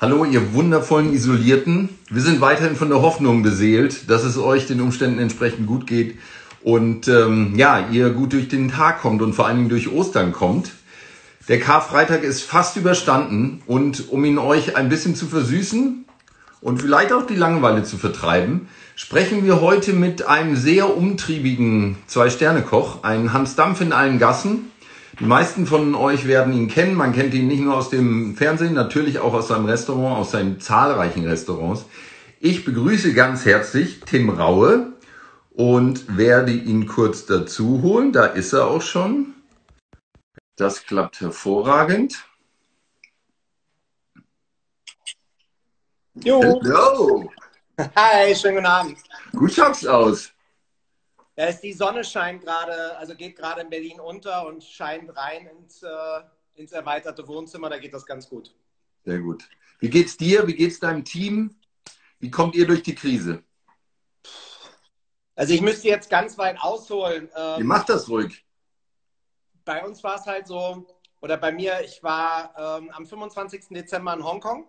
Hallo, ihr wundervollen Isolierten. Wir sind weiterhin von der Hoffnung beseelt, dass es euch den Umständen entsprechend gut geht und ähm, ja, ihr gut durch den Tag kommt und vor allen Dingen durch Ostern kommt. Der Karfreitag ist fast überstanden und um ihn euch ein bisschen zu versüßen und vielleicht auch die Langeweile zu vertreiben, sprechen wir heute mit einem sehr umtriebigen Zwei-Sterne-Koch, einen Hans Dampf in allen Gassen. Die meisten von euch werden ihn kennen. Man kennt ihn nicht nur aus dem Fernsehen, natürlich auch aus seinem Restaurant, aus seinen zahlreichen Restaurants. Ich begrüße ganz herzlich Tim Raue und werde ihn kurz dazu holen. Da ist er auch schon. Das klappt hervorragend. Jo. Hallo. Hi, schönen guten Abend. Gut schaut's aus. Ja, ist die Sonne scheint gerade, also geht gerade in Berlin unter und scheint rein ins, äh, ins erweiterte Wohnzimmer. Da geht das ganz gut. Sehr gut. Wie geht's dir? Wie geht's deinem Team? Wie kommt ihr durch die Krise? Also ich müsste jetzt ganz weit ausholen. Ähm, ihr macht das ruhig. Bei uns war es halt so, oder bei mir, ich war ähm, am 25. Dezember in Hongkong,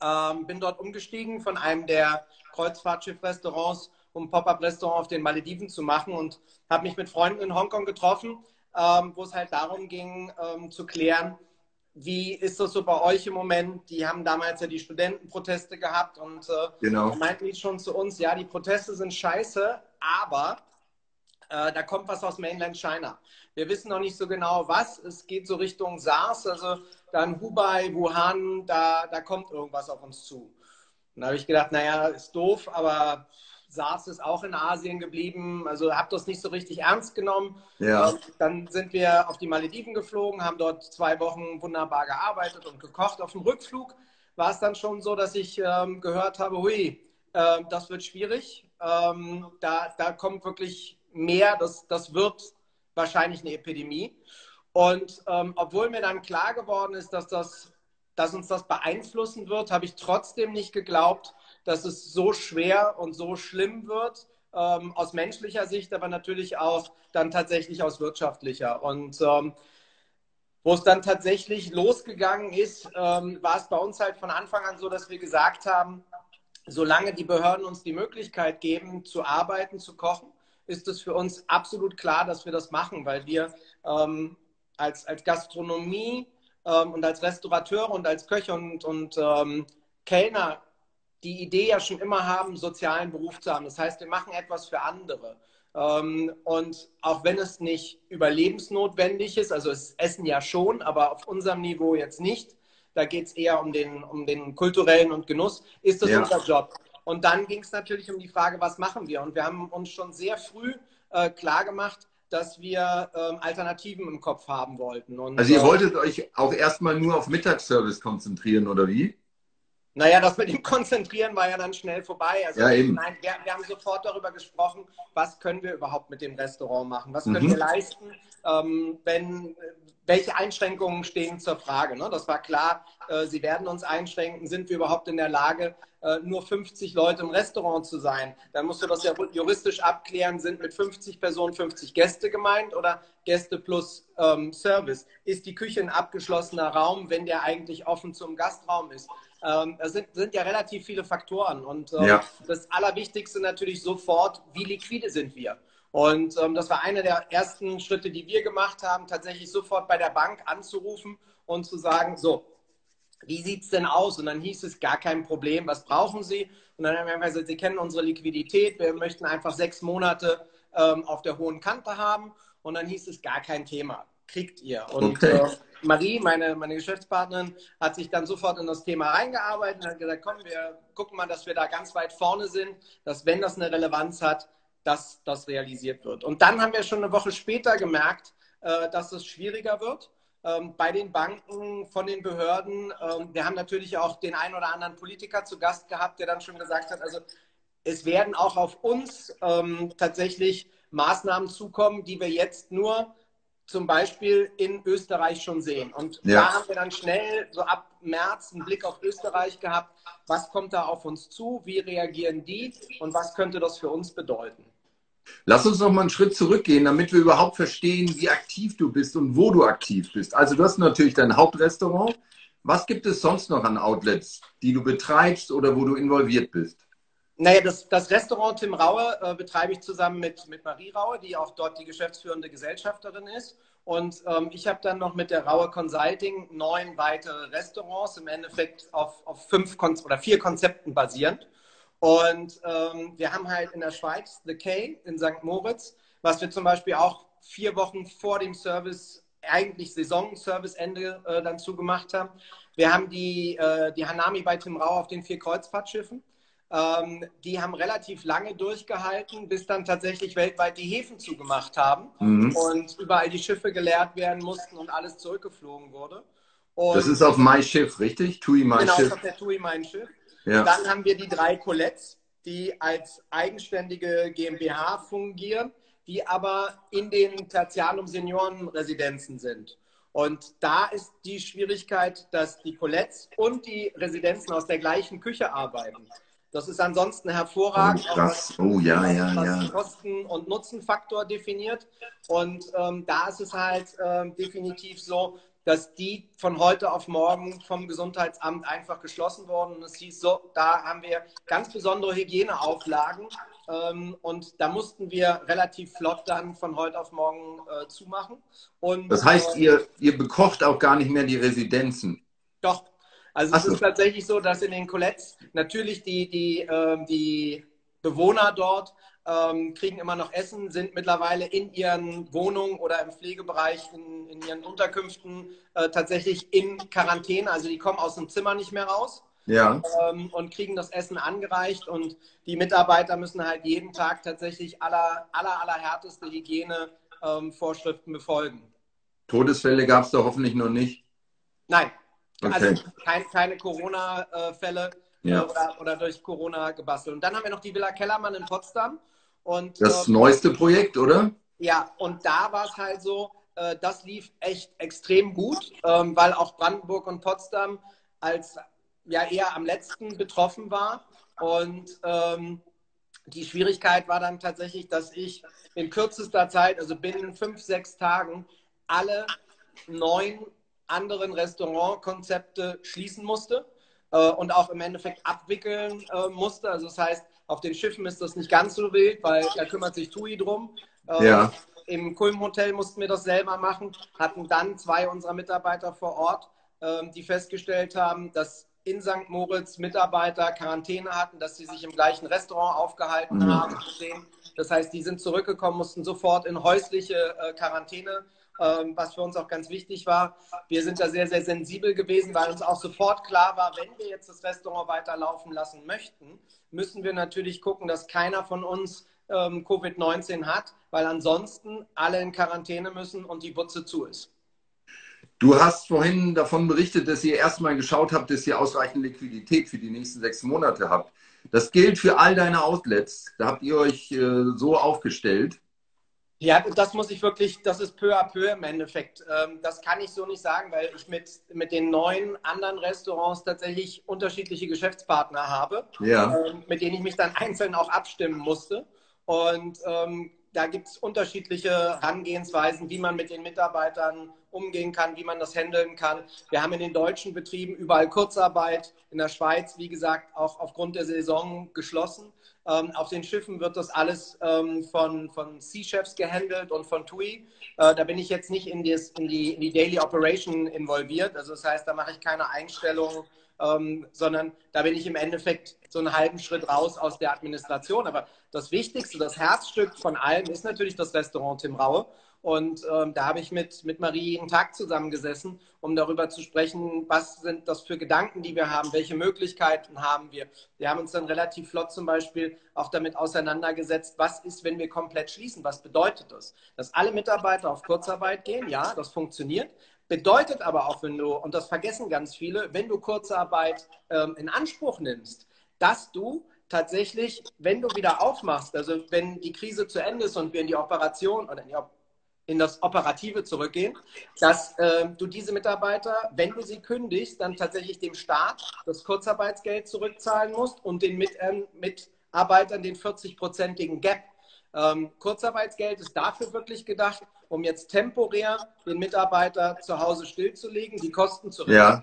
ähm, bin dort umgestiegen von einem der Kreuzfahrtschiff-Restaurants um Pop-Up-Restaurant auf den Malediven zu machen und habe mich mit Freunden in Hongkong getroffen, ähm, wo es halt darum ging, ähm, zu klären, wie ist das so bei euch im Moment? Die haben damals ja die Studentenproteste gehabt und äh, genau. meinten die schon zu uns, ja, die Proteste sind scheiße, aber äh, da kommt was aus Mainland China. Wir wissen noch nicht so genau was. Es geht so Richtung SARS, also dann Hubei, Wuhan, da, da kommt irgendwas auf uns zu. Und da habe ich gedacht, naja, ist doof, aber SARS ist auch in Asien geblieben. Also habe das nicht so richtig ernst genommen. Ja. Dann sind wir auf die Malediven geflogen, haben dort zwei Wochen wunderbar gearbeitet und gekocht. Auf dem Rückflug war es dann schon so, dass ich ähm, gehört habe, hui, äh, das wird schwierig. Ähm, da, da kommt wirklich mehr. Das, das wird wahrscheinlich eine Epidemie. Und ähm, obwohl mir dann klar geworden ist, dass, das, dass uns das beeinflussen wird, habe ich trotzdem nicht geglaubt, dass es so schwer und so schlimm wird, ähm, aus menschlicher Sicht, aber natürlich auch dann tatsächlich aus wirtschaftlicher. Und ähm, wo es dann tatsächlich losgegangen ist, ähm, war es bei uns halt von Anfang an so, dass wir gesagt haben, solange die Behörden uns die Möglichkeit geben, zu arbeiten, zu kochen, ist es für uns absolut klar, dass wir das machen, weil wir ähm, als, als Gastronomie ähm, und als Restaurateure und als Köche und, und ähm, Kellner die Idee ja schon immer haben, sozialen Beruf zu haben. Das heißt, wir machen etwas für andere. Ähm, und auch wenn es nicht überlebensnotwendig ist, also es Essen ja schon, aber auf unserem Niveau jetzt nicht, da geht es eher um den, um den kulturellen und Genuss, ist das ja. unser Job. Und dann ging es natürlich um die Frage, was machen wir? Und wir haben uns schon sehr früh äh, klar gemacht, dass wir ähm, Alternativen im Kopf haben wollten. Und, also ihr äh, wolltet euch auch erstmal nur auf Mittagsservice konzentrieren, oder wie? Naja, das mit dem Konzentrieren war ja dann schnell vorbei. Also ja, eben. Nein, wir, wir, haben sofort darüber gesprochen, was können wir überhaupt mit dem Restaurant machen? Was können mhm. wir leisten? Ähm, wenn, welche Einschränkungen stehen zur Frage? Ne? Das war klar, äh, sie werden uns einschränken. Sind wir überhaupt in der Lage, äh, nur 50 Leute im Restaurant zu sein? Dann musst du das ja juristisch abklären. Sind mit 50 Personen 50 Gäste gemeint oder Gäste plus ähm, Service? Ist die Küche ein abgeschlossener Raum, wenn der eigentlich offen zum Gastraum ist? Ähm, das sind, sind, ja relativ viele Faktoren. Und ähm, ja. das Allerwichtigste natürlich sofort, wie liquide sind wir? Und ähm, das war einer der ersten Schritte, die wir gemacht haben, tatsächlich sofort bei der Bank anzurufen und zu sagen, so, wie sieht es denn aus? Und dann hieß es, gar kein Problem, was brauchen Sie? Und dann haben wir gesagt, Sie kennen unsere Liquidität, wir möchten einfach sechs Monate ähm, auf der hohen Kante haben. Und dann hieß es, gar kein Thema, kriegt ihr. Und okay. äh, Marie, meine, meine Geschäftspartnerin, hat sich dann sofort in das Thema reingearbeitet und hat gesagt, komm, wir gucken mal, dass wir da ganz weit vorne sind, dass wenn das eine Relevanz hat, dass das realisiert wird. Und dann haben wir schon eine Woche später gemerkt, äh, dass es schwieriger wird ähm, bei den Banken, von den Behörden. Ähm, wir haben natürlich auch den einen oder anderen Politiker zu Gast gehabt, der dann schon gesagt hat, also es werden auch auf uns ähm, tatsächlich Maßnahmen zukommen, die wir jetzt nur zum Beispiel in Österreich schon sehen. Und ja. da haben wir dann schnell so ab März einen Blick auf Österreich gehabt. Was kommt da auf uns zu? Wie reagieren die? Und was könnte das für uns bedeuten? Lass uns noch mal einen Schritt zurückgehen, damit wir überhaupt verstehen, wie aktiv du bist und wo du aktiv bist. Also du hast natürlich dein Hauptrestaurant, Was gibt es sonst noch an Outlets, die du betreibst oder wo du involviert bist? Naja, das, das Restaurant Tim Raue äh, betreibe ich zusammen mit, mit Marie Raue, die auch dort die geschäftsführende Gesellschafterin ist. Und ähm, ich habe dann noch mit der Raue Consulting neun weitere Restaurants, im Endeffekt auf, auf fünf Kon oder vier Konzepten basierend. Und ähm, wir haben halt in der Schweiz The K in St. Moritz, was wir zum Beispiel auch vier Wochen vor dem Service, eigentlich Saisonserviceende äh, dann zugemacht haben. Wir haben die, äh, die Hanami bei Tim Rau auf den vier Kreuzfahrtschiffen. Ähm, die haben relativ lange durchgehalten, bis dann tatsächlich weltweit die Häfen zugemacht haben mhm. und überall die Schiffe geleert werden mussten und alles zurückgeflogen wurde. Und das ist auf mein Schiff, richtig? Tui mein genau, Schiff. Genau, auf der Tui mein Schiff. Ja. Und dann haben wir die drei Colettes, die als eigenständige GmbH fungieren, die aber in den Tertianum Seniorenresidenzen sind. Und da ist die Schwierigkeit, dass die Colettes und die Residenzen aus der gleichen Küche arbeiten. Das ist ansonsten hervorragend, oh, was, oh, ja, ja, was ja. Kosten- und Nutzenfaktor definiert. Und ähm, da ist es halt ähm, definitiv so, dass die von heute auf morgen vom Gesundheitsamt einfach geschlossen wurden. Und es hieß so, da haben wir ganz besondere Hygieneauflagen. Ähm, und da mussten wir relativ flott dann von heute auf morgen äh, zumachen. Und, das heißt, äh, ihr, ihr bekocht auch gar nicht mehr die Residenzen? Doch, also es so. ist tatsächlich so, dass in den Colettes natürlich die, die, äh, die Bewohner dort ähm, kriegen immer noch Essen, sind mittlerweile in ihren Wohnungen oder im Pflegebereich, in, in ihren Unterkünften äh, tatsächlich in Quarantäne. Also die kommen aus dem Zimmer nicht mehr raus. Ja. Ähm, und kriegen das Essen angereicht und die Mitarbeiter müssen halt jeden Tag tatsächlich aller, aller, aller härteste Hygienevorschriften ähm, befolgen. Todesfälle gab es da hoffentlich noch nicht? Nein, Okay. Also kein, keine Corona-Fälle ja. oder, oder, durch Corona gebastelt. Und dann haben wir noch die Villa Kellermann in Potsdam. Und, das äh, neueste Projekt, oder? Ja, und da war es halt so, äh, das lief echt extrem gut, ähm, weil auch Brandenburg und Potsdam als ja eher am letzten betroffen war. Und ähm, die Schwierigkeit war dann tatsächlich, dass ich in kürzester Zeit, also binnen fünf, sechs Tagen, alle neun anderen Restaurantkonzepte schließen musste äh, und auch im Endeffekt abwickeln äh, musste. Also das heißt, auf den Schiffen ist das nicht ganz so wild, weil da kümmert sich TUI drum. Äh, ja. Im Kulm Hotel mussten wir das selber machen, hatten dann zwei unserer Mitarbeiter vor Ort, ähm, die festgestellt haben, dass in St. Moritz Mitarbeiter Quarantäne hatten, dass sie sich im gleichen Restaurant aufgehalten mhm. haben. Das heißt, die sind zurückgekommen, mussten sofort in häusliche äh, Quarantäne ähm, was für uns auch ganz wichtig war. Wir sind da sehr, sehr sensibel gewesen, weil uns auch sofort klar war, wenn wir jetzt das Restaurant weiterlaufen lassen möchten, müssen wir natürlich gucken, dass keiner von uns ähm, Covid-19 hat, weil ansonsten alle in Quarantäne müssen und die Butze zu ist. Du hast vorhin davon berichtet, dass ihr erstmal geschaut habt, dass ihr ausreichend Liquidität für die nächsten sechs Monate habt. Das gilt für all deine Outlets. Da habt ihr euch äh, so aufgestellt. Ja, das muss ich wirklich, das ist peu à peu im Endeffekt. Ähm, das kann ich so nicht sagen, weil ich mit, mit den neun anderen Restaurants tatsächlich unterschiedliche Geschäftspartner habe, ja. Ähm, mit denen ich mich dann einzeln auch abstimmen musste. Und ähm, da gibt es unterschiedliche Herangehensweisen, wie man mit den Mitarbeitern umgehen kann, wie man das handeln kann. Wir haben in den deutschen Betrieben überall Kurzarbeit, in der Schweiz, wie gesagt, auch aufgrund der Saison geschlossen. Ähm, auf den Schiffen wird das alles ähm, von, von Sea-Chefs gehandelt und von TUI. Äh, da bin ich jetzt nicht in, das, in, die, in die Daily Operation involviert. Also das heißt, da mache ich keine Einstellung, ähm, sondern da bin ich im Endeffekt so einen halben Schritt raus aus der Administration. Aber das Wichtigste, das Herzstück von allem ist natürlich das Restaurant Tim Raue. Und ähm, da habe ich mit, mit Marie jeden Tag zusammengesessen, um darüber zu sprechen, was sind das für Gedanken, die wir haben, welche Möglichkeiten haben wir. Wir haben uns dann relativ flott zum Beispiel auch damit auseinandergesetzt, was ist, wenn wir komplett schließen, was bedeutet das? Dass alle Mitarbeiter auf Kurzarbeit gehen, ja, das funktioniert. Bedeutet aber auch, wenn du, und das vergessen ganz viele, wenn du Kurzarbeit ähm, in Anspruch nimmst, dass du tatsächlich, wenn du wieder aufmachst, also wenn die Krise zu Ende ist und wir in die Operation oder in die in das Operative zurückgehen, dass äh, du diese Mitarbeiter, wenn du sie kündigst, dann tatsächlich dem Staat das Kurzarbeitsgeld zurückzahlen musst und den Mit äh, Mitarbeitern den 40-prozentigen Gap. Ähm, Kurzarbeitsgeld ist dafür wirklich gedacht, um jetzt temporär den Mitarbeiter zu Hause stillzulegen, die Kosten zu ja.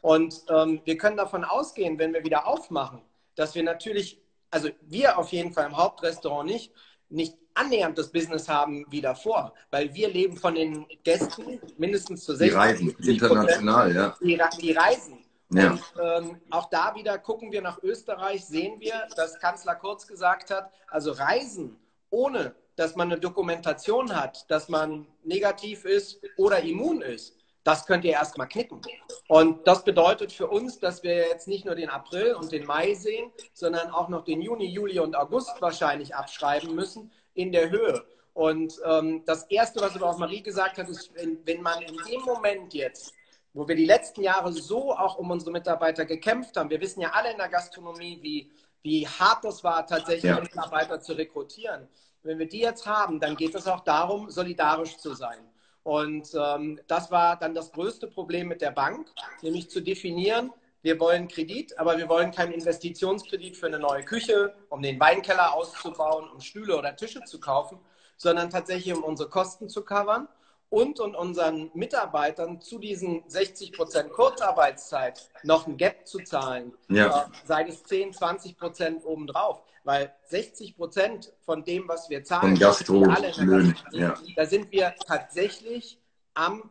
Und ähm, wir können davon ausgehen, wenn wir wieder aufmachen, dass wir natürlich, also wir auf jeden Fall im Hauptrestaurant nicht, nicht annähernd das Business haben wie davor, weil wir leben von den Gästen mindestens zu 60 Die Reisen, international, ja. Die, die Reisen. Ja. Und ähm, auch da wieder gucken wir nach Österreich, sehen wir, dass Kanzler Kurz gesagt hat, also Reisen ohne dass man eine Dokumentation hat, dass man negativ ist oder immun ist, das könnt ihr erstmal knicken. Und das bedeutet für uns, dass wir jetzt nicht nur den April und den Mai sehen, sondern auch noch den Juni, Juli und August wahrscheinlich abschreiben müssen in der Höhe. Und ähm, das Erste, was aber auch Marie gesagt hat, ist, wenn, wenn man in dem Moment jetzt wo wir die letzten Jahre so auch um unsere Mitarbeiter gekämpft haben. Wir wissen ja alle in der Gastronomie, wie, wie hart das war, tatsächlich ja. Mitarbeiter zu rekrutieren. Wenn wir die jetzt haben, dann geht es auch darum, solidarisch zu sein. Und ähm, das war dann das größte Problem mit der Bank, nämlich zu definieren, wir wollen Kredit, aber wir wollen keinen Investitionskredit für eine neue Küche, um den Weinkeller auszubauen, um Stühle oder Tische zu kaufen, sondern tatsächlich um unsere Kosten zu covern und, und unseren Mitarbeitern zu diesen 60 Prozent Kurzarbeitszeit noch ein Gap zu zahlen, ja. äh, sei es 10, 20 Prozent obendrauf. Weil 60 Prozent von dem, was wir zahlen, Gastro alle Löhnen, ja. da sind wir tatsächlich am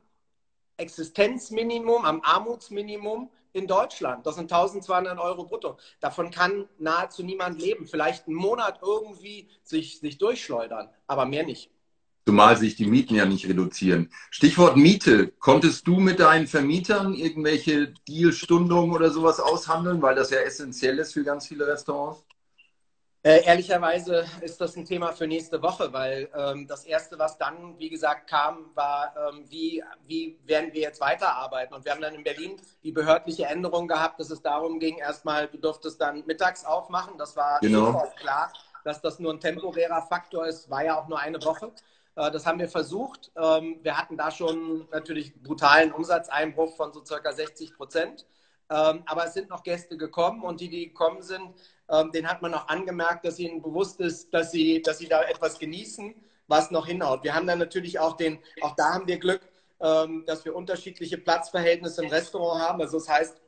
Existenzminimum, am Armutsminimum in Deutschland. Das sind 1200 Euro brutto. Davon kann nahezu niemand leben. Vielleicht einen Monat irgendwie sich, sich durchschleudern, aber mehr nicht. Zumal sich die Mieten ja nicht reduzieren. Stichwort Miete. Konntest du mit deinen Vermietern irgendwelche Dealstundungen oder sowas aushandeln, weil das ja essentiell ist für ganz viele Restaurants? Äh, ehrlicherweise ist das ein Thema für nächste Woche, weil ähm, das Erste, was dann, wie gesagt, kam, war, ähm, wie, wie werden wir jetzt weiterarbeiten? Und wir haben dann in Berlin die behördliche Änderung gehabt, dass es darum ging, erstmal, du durftest dann mittags aufmachen. Das war genau. klar, dass das nur ein temporärer Faktor ist, war ja auch nur eine Woche. Äh, das haben wir versucht. Ähm, wir hatten da schon natürlich brutalen Umsatzeinbruch von so circa 60 Prozent. Ähm, aber es sind noch Gäste gekommen und die, die gekommen sind, ähm, den hat man auch angemerkt, dass ihnen bewusst ist, dass sie, dass sie da etwas genießen, was noch hinhaut. Wir haben dann natürlich auch den, auch da haben wir Glück, dass wir unterschiedliche Platzverhältnisse im Restaurant haben. Also das heißt,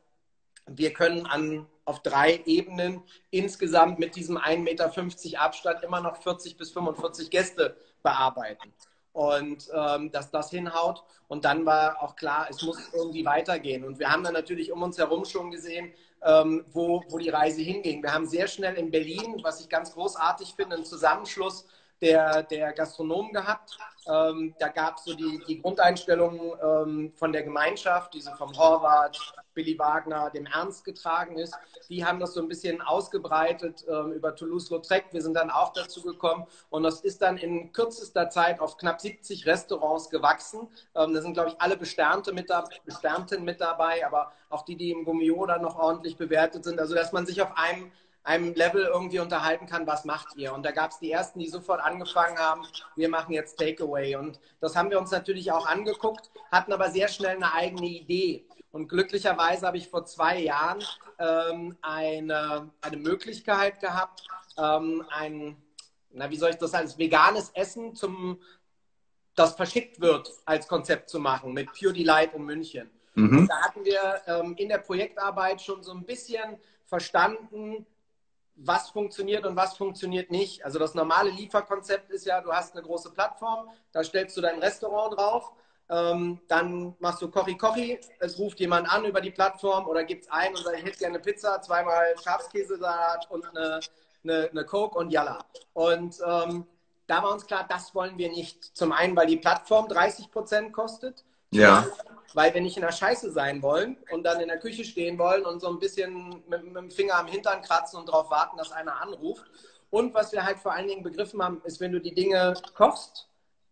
wir können an, auf drei Ebenen insgesamt mit diesem 1,50 Meter Abstand immer noch 40 bis 45 Gäste bearbeiten und ähm, dass das hinhaut. Und dann war auch klar, es muss irgendwie weitergehen. Und wir haben dann natürlich um uns herum schon gesehen, ähm, wo, wo die Reise hinging. Wir haben sehr schnell in Berlin, was ich ganz großartig finde, einen Zusammenschluss der, der Gastronomen gehabt. Ähm, da gab es so die, die Grundeinstellung ähm, von der Gemeinschaft, die so vom Horvath, Billy Wagner, dem Ernst getragen ist. Die haben das so ein bisschen ausgebreitet ähm, über Toulouse-Lautrec. Wir sind dann auch dazu gekommen und das ist dann in kürzester Zeit auf knapp 70 Restaurants gewachsen. Ähm, da sind, glaube ich, alle Besternte mit, da, Besternten mit dabei, aber auch die, die im Gummio dann noch ordentlich bewertet sind. Also, dass man sich auf einem einem Level irgendwie unterhalten kann, was macht ihr? Und da gab es die ersten, die sofort angefangen haben, wir machen jetzt Takeaway. Und das haben wir uns natürlich auch angeguckt, hatten aber sehr schnell eine eigene Idee. Und glücklicherweise habe ich vor zwei Jahren ähm, eine, eine Möglichkeit gehabt, ähm, ein, na, wie soll ich das sagen, veganes Essen zum, das verschickt wird, als Konzept zu machen mit Pure Delight in München. Mhm. da hatten wir ähm, in der Projektarbeit schon so ein bisschen verstanden, was funktioniert und was funktioniert nicht. Also das normale Lieferkonzept ist ja, du hast eine große Plattform, da stellst du dein Restaurant drauf, ähm, dann machst du Kochi Kochi, es ruft jemand an über die Plattform oder gibt es ein und sagt, ich hätte gerne Pizza, zweimal Schafskäsesalat und eine, eine, eine Coke und Yalla. Und ähm, da war uns klar, das wollen wir nicht. Zum einen, weil die Plattform 30 Prozent kostet. Ja. Weil wir nicht in der Scheiße sein wollen und dann in der Küche stehen wollen und so ein bisschen mit, mit dem Finger am Hintern kratzen und darauf warten, dass einer anruft. Und was wir halt vor allen Dingen begriffen haben, ist, wenn du die Dinge kochst,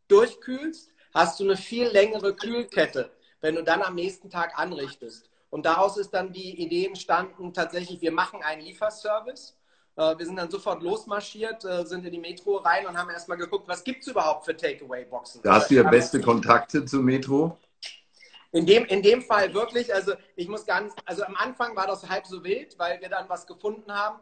durchkühlst, hast du eine viel längere Kühlkette, wenn du dann am nächsten Tag anrichtest. Und daraus ist dann die Idee entstanden, tatsächlich, wir machen einen Lieferservice. Äh, wir sind dann sofort losmarschiert, äh, sind in die Metro rein und haben erstmal geguckt, was gibt es überhaupt für Takeaway-Boxen. Da hast du ja beste Kontakte zur Metro. In dem, in dem Fall wirklich, also ich muss ganz, also am Anfang war das halb so wild, weil wir dann was gefunden haben.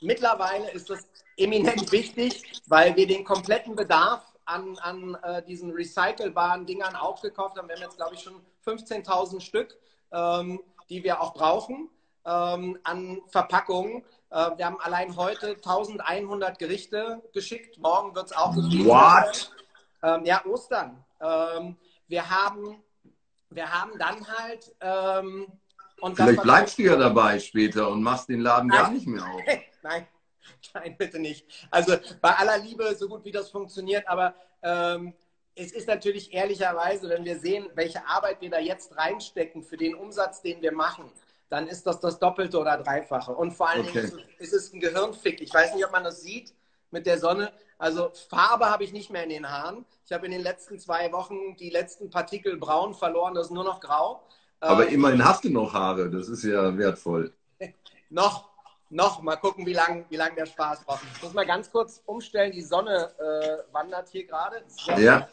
Mittlerweile ist das eminent wichtig, weil wir den kompletten Bedarf an, an äh, diesen recycelbaren Dingern aufgekauft haben. Wir haben jetzt, glaube ich, schon 15.000 Stück. Ähm, die wir auch brauchen ähm, an Verpackungen. Äh, wir haben allein heute 1100 Gerichte geschickt. Morgen wird es auch geschickt. What? Ähm, ja, Ostern. Ähm, wir, haben, wir haben dann halt. Ähm, Vielleicht bleibst du ja dabei später und machst den Laden nein, gar nicht mehr auf. Nein, nein, bitte nicht. Also bei aller Liebe, so gut wie das funktioniert, aber ähm, es ist natürlich ehrlicherweise, wenn wir sehen, welche Arbeit wir da jetzt reinstecken für den Umsatz, den wir machen, dann ist das das Doppelte oder Dreifache. Und vor allen okay. Dingen ist es ein Gehirnfick. Ich weiß nicht, ob man das sieht mit der Sonne. Also Farbe habe ich nicht mehr in den Haaren. Ich habe in den letzten zwei Wochen die letzten Partikel braun verloren. Das ist nur noch grau. Aber ähm, immerhin hast du noch Haare. Das ist ja wertvoll. noch, noch. Mal gucken, wie lange wie lang der Spaß braucht. Ich muss mal ganz kurz umstellen. Die Sonne äh, wandert hier gerade. Ja.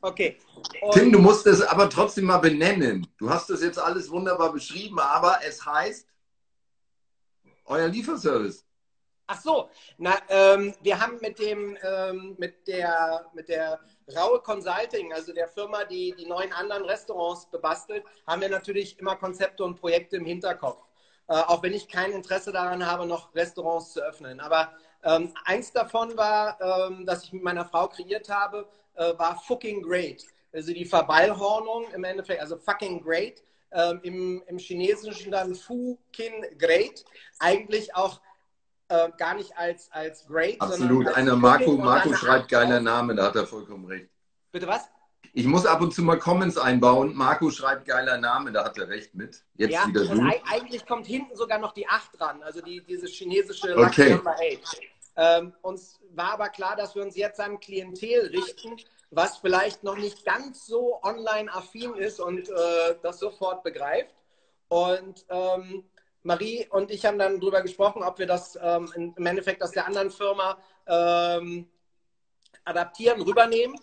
Okay. Und Tim, du musst es aber trotzdem mal benennen. Du hast das jetzt alles wunderbar beschrieben, aber es heißt euer Lieferservice. Ach so, na, ähm, wir haben mit dem, ähm, mit der, mit der Raue Consulting, also der Firma, die die neuen anderen Restaurants bebastelt, haben wir natürlich immer Konzepte und Projekte im Hinterkopf. Äh, auch wenn ich kein Interesse daran habe, noch Restaurants zu öffnen. Aber ähm, eins davon war, ähm, dass ich mit meiner Frau kreiert habe, äh, war fucking great. Also die Verballhornung im Endeffekt, also fucking great. Ähm, im, Im Chinesischen dann Fu Kin Great. Eigentlich auch äh, gar nicht als, als great. Absolut. Als Einer Marco, Marco schreibt geiler Name, da hat er vollkommen recht. Bitte was? Ich muss ab und zu mal Comments einbauen. Marco schreibt geiler Name, da hat er recht mit. Jetzt ja, wieder und eigentlich kommt hinten sogar noch die 8 dran, also die, diese chinesische okay. Number 8. Ähm, uns war aber klar, dass wir uns jetzt an Klientel richten, was vielleicht noch nicht ganz so online-affin ist und äh, das sofort begreift. Und ähm, Marie und ich haben dann darüber gesprochen, ob wir das ähm, im Endeffekt aus der anderen Firma ähm, adaptieren, rübernehmen.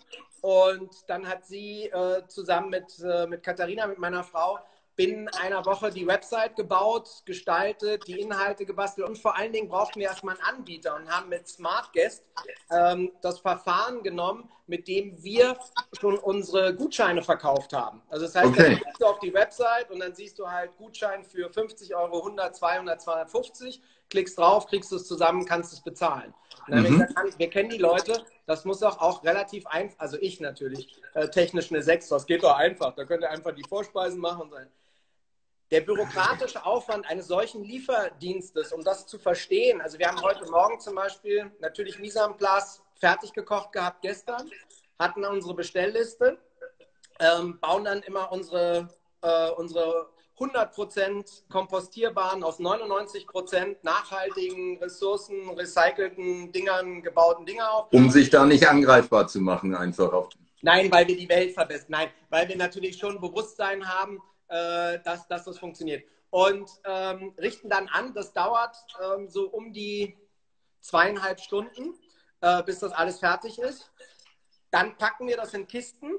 Und dann hat sie äh, zusammen mit, äh, mit Katharina, mit meiner Frau, binnen einer Woche die Website gebaut, gestaltet, die Inhalte gebastelt und vor allen Dingen brauchten wir erstmal einen Anbieter und haben mit SmartGuest ähm, das Verfahren genommen, mit dem wir schon unsere Gutscheine verkauft haben. Also das heißt, okay. dann gehst du auf die Website und dann siehst du halt Gutschein für 50 Euro, 100, 200, 250, klickst drauf, kriegst du es zusammen, kannst es bezahlen. Mhm. Gesagt, wir kennen die Leute, das muss auch, auch relativ einfach, also ich natürlich, äh, technisch eine 6, das geht doch einfach, da könnt ihr einfach die Vorspeisen machen und sein. Der bürokratische Aufwand eines solchen Lieferdienstes, um das zu verstehen, also wir haben heute Morgen zum Beispiel natürlich place fertig gekocht gehabt gestern, hatten unsere Bestellliste, ähm, bauen dann immer unsere, äh, unsere 100% kompostierbaren, aus 99% nachhaltigen Ressourcen, recycelten Dingern gebauten Dinger auf. Um sich da nicht angreifbar zu machen, einfach auf. Nein, weil wir die Welt verbessern. Nein, weil wir natürlich schon Bewusstsein haben, äh, dass, dass das funktioniert. Und ähm, richten dann an, das dauert ähm, so um die zweieinhalb Stunden, äh, bis das alles fertig ist. Dann packen wir das in Kisten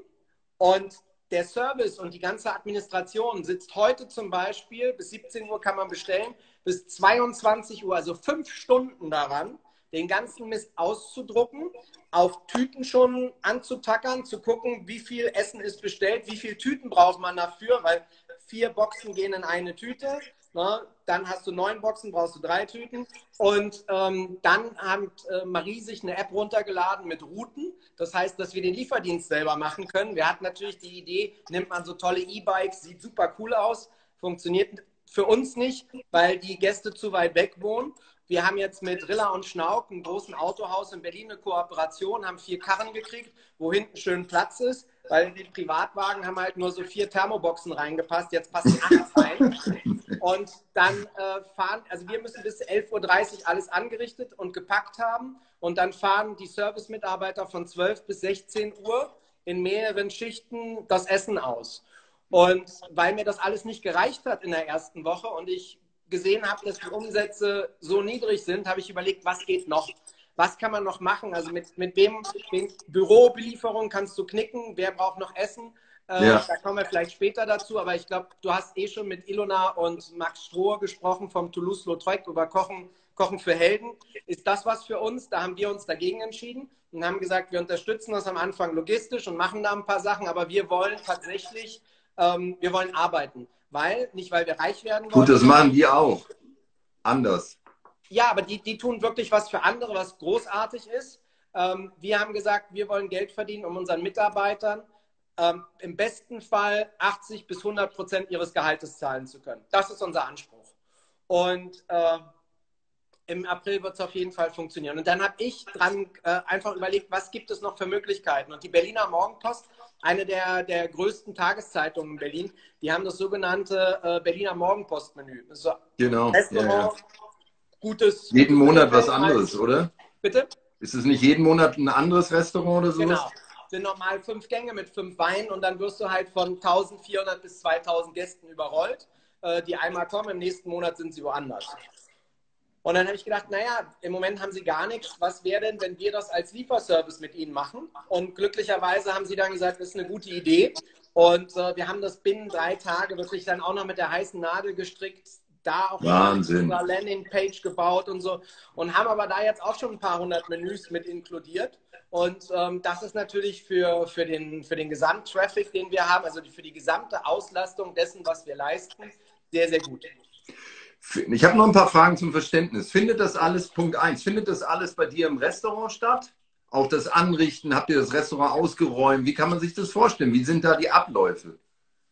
und der Service und die ganze Administration sitzt heute zum Beispiel, bis 17 Uhr kann man bestellen, bis 22 Uhr, also fünf Stunden daran, den ganzen Mist auszudrucken, auf Tüten schon anzutackern, zu gucken, wie viel Essen ist bestellt, wie viele Tüten braucht man dafür, weil vier Boxen gehen in eine Tüte. Ne? Dann hast du neun Boxen, brauchst du drei Tüten. Und ähm, dann hat äh, Marie sich eine App runtergeladen mit Routen. Das heißt, dass wir den Lieferdienst selber machen können. Wir hatten natürlich die Idee, nimmt man so tolle E-Bikes, sieht super cool aus, funktioniert für uns nicht, weil die Gäste zu weit weg wohnen. Wir haben jetzt mit Rilla und Schnauk, einem großen Autohaus in Berlin, eine Kooperation, haben vier Karren gekriegt, wo hinten schön Platz ist, weil die Privatwagen haben halt nur so vier Thermoboxen reingepasst, jetzt passen acht rein. Und dann äh, fahren, also wir müssen bis 11.30 Uhr alles angerichtet und gepackt haben. Und dann fahren die Service-Mitarbeiter von 12 bis 16 Uhr in mehreren Schichten das Essen aus. Und weil mir das alles nicht gereicht hat in der ersten Woche und ich gesehen habe, dass die Umsätze so niedrig sind, habe ich überlegt, was geht noch? Was kann man noch machen? Also mit, mit wem, wem Bürobelieferung kannst du knicken? Wer braucht noch Essen? Äh, ja. Da kommen wir vielleicht später dazu, aber ich glaube, du hast eh schon mit Ilona und Max Stroh gesprochen vom Toulouse-Lautrec über Kochen, Kochen für Helden. Ist das was für uns? Da haben wir uns dagegen entschieden und haben gesagt, wir unterstützen das am Anfang logistisch und machen da ein paar Sachen, aber wir wollen tatsächlich, ähm, wir wollen arbeiten. Weil, nicht weil wir reich werden wollen. Gut, das machen die auch. Anders. Ja, aber die, die tun wirklich was für andere, was großartig ist. Ähm, wir haben gesagt, wir wollen Geld verdienen, um unseren Mitarbeitern ähm, im besten Fall 80 bis 100 Prozent ihres Gehaltes zahlen zu können. Das ist unser Anspruch. Und äh, im April wird es auf jeden Fall funktionieren. Und dann habe ich dran äh, einfach überlegt, was gibt es noch für Möglichkeiten. Und die Berliner Morgenpost, eine der, der größten Tageszeitungen in Berlin, die haben das sogenannte äh, Berliner Morgenpost-Menü. So genau. Restaurant, ja, ja. Gutes. Jeden Monat was anderes, oder? Bitte? Ist es nicht jeden Monat ein anderes Restaurant oder so? Genau. Sind normal fünf Gänge mit fünf Weinen und dann wirst du halt von 1400 bis 2000 Gästen überrollt, äh, die einmal kommen. Im nächsten Monat sind sie woanders. Und dann habe ich gedacht, naja, im Moment haben sie gar nichts. Was wäre denn, wenn wir das als Lieferservice mit ihnen machen? Und glücklicherweise haben sie dann gesagt, das ist eine gute Idee. Und äh, wir haben das binnen drei Tage wirklich dann auch noch mit der heißen Nadel gestrickt, da auch Wahnsinn. eine Landingpage gebaut und so. Und haben aber da jetzt auch schon ein paar hundert Menüs mit inkludiert. Und ähm, das ist natürlich für, für den, für den Gesamttraffic, den wir haben, also für die gesamte Auslastung dessen, was wir leisten, sehr, sehr gut. Ich habe noch ein paar Fragen zum Verständnis. Findet das alles, Punkt 1, findet das alles bei dir im Restaurant statt? Auch das Anrichten, habt ihr das Restaurant ausgeräumt? Wie kann man sich das vorstellen? Wie sind da die Abläufe?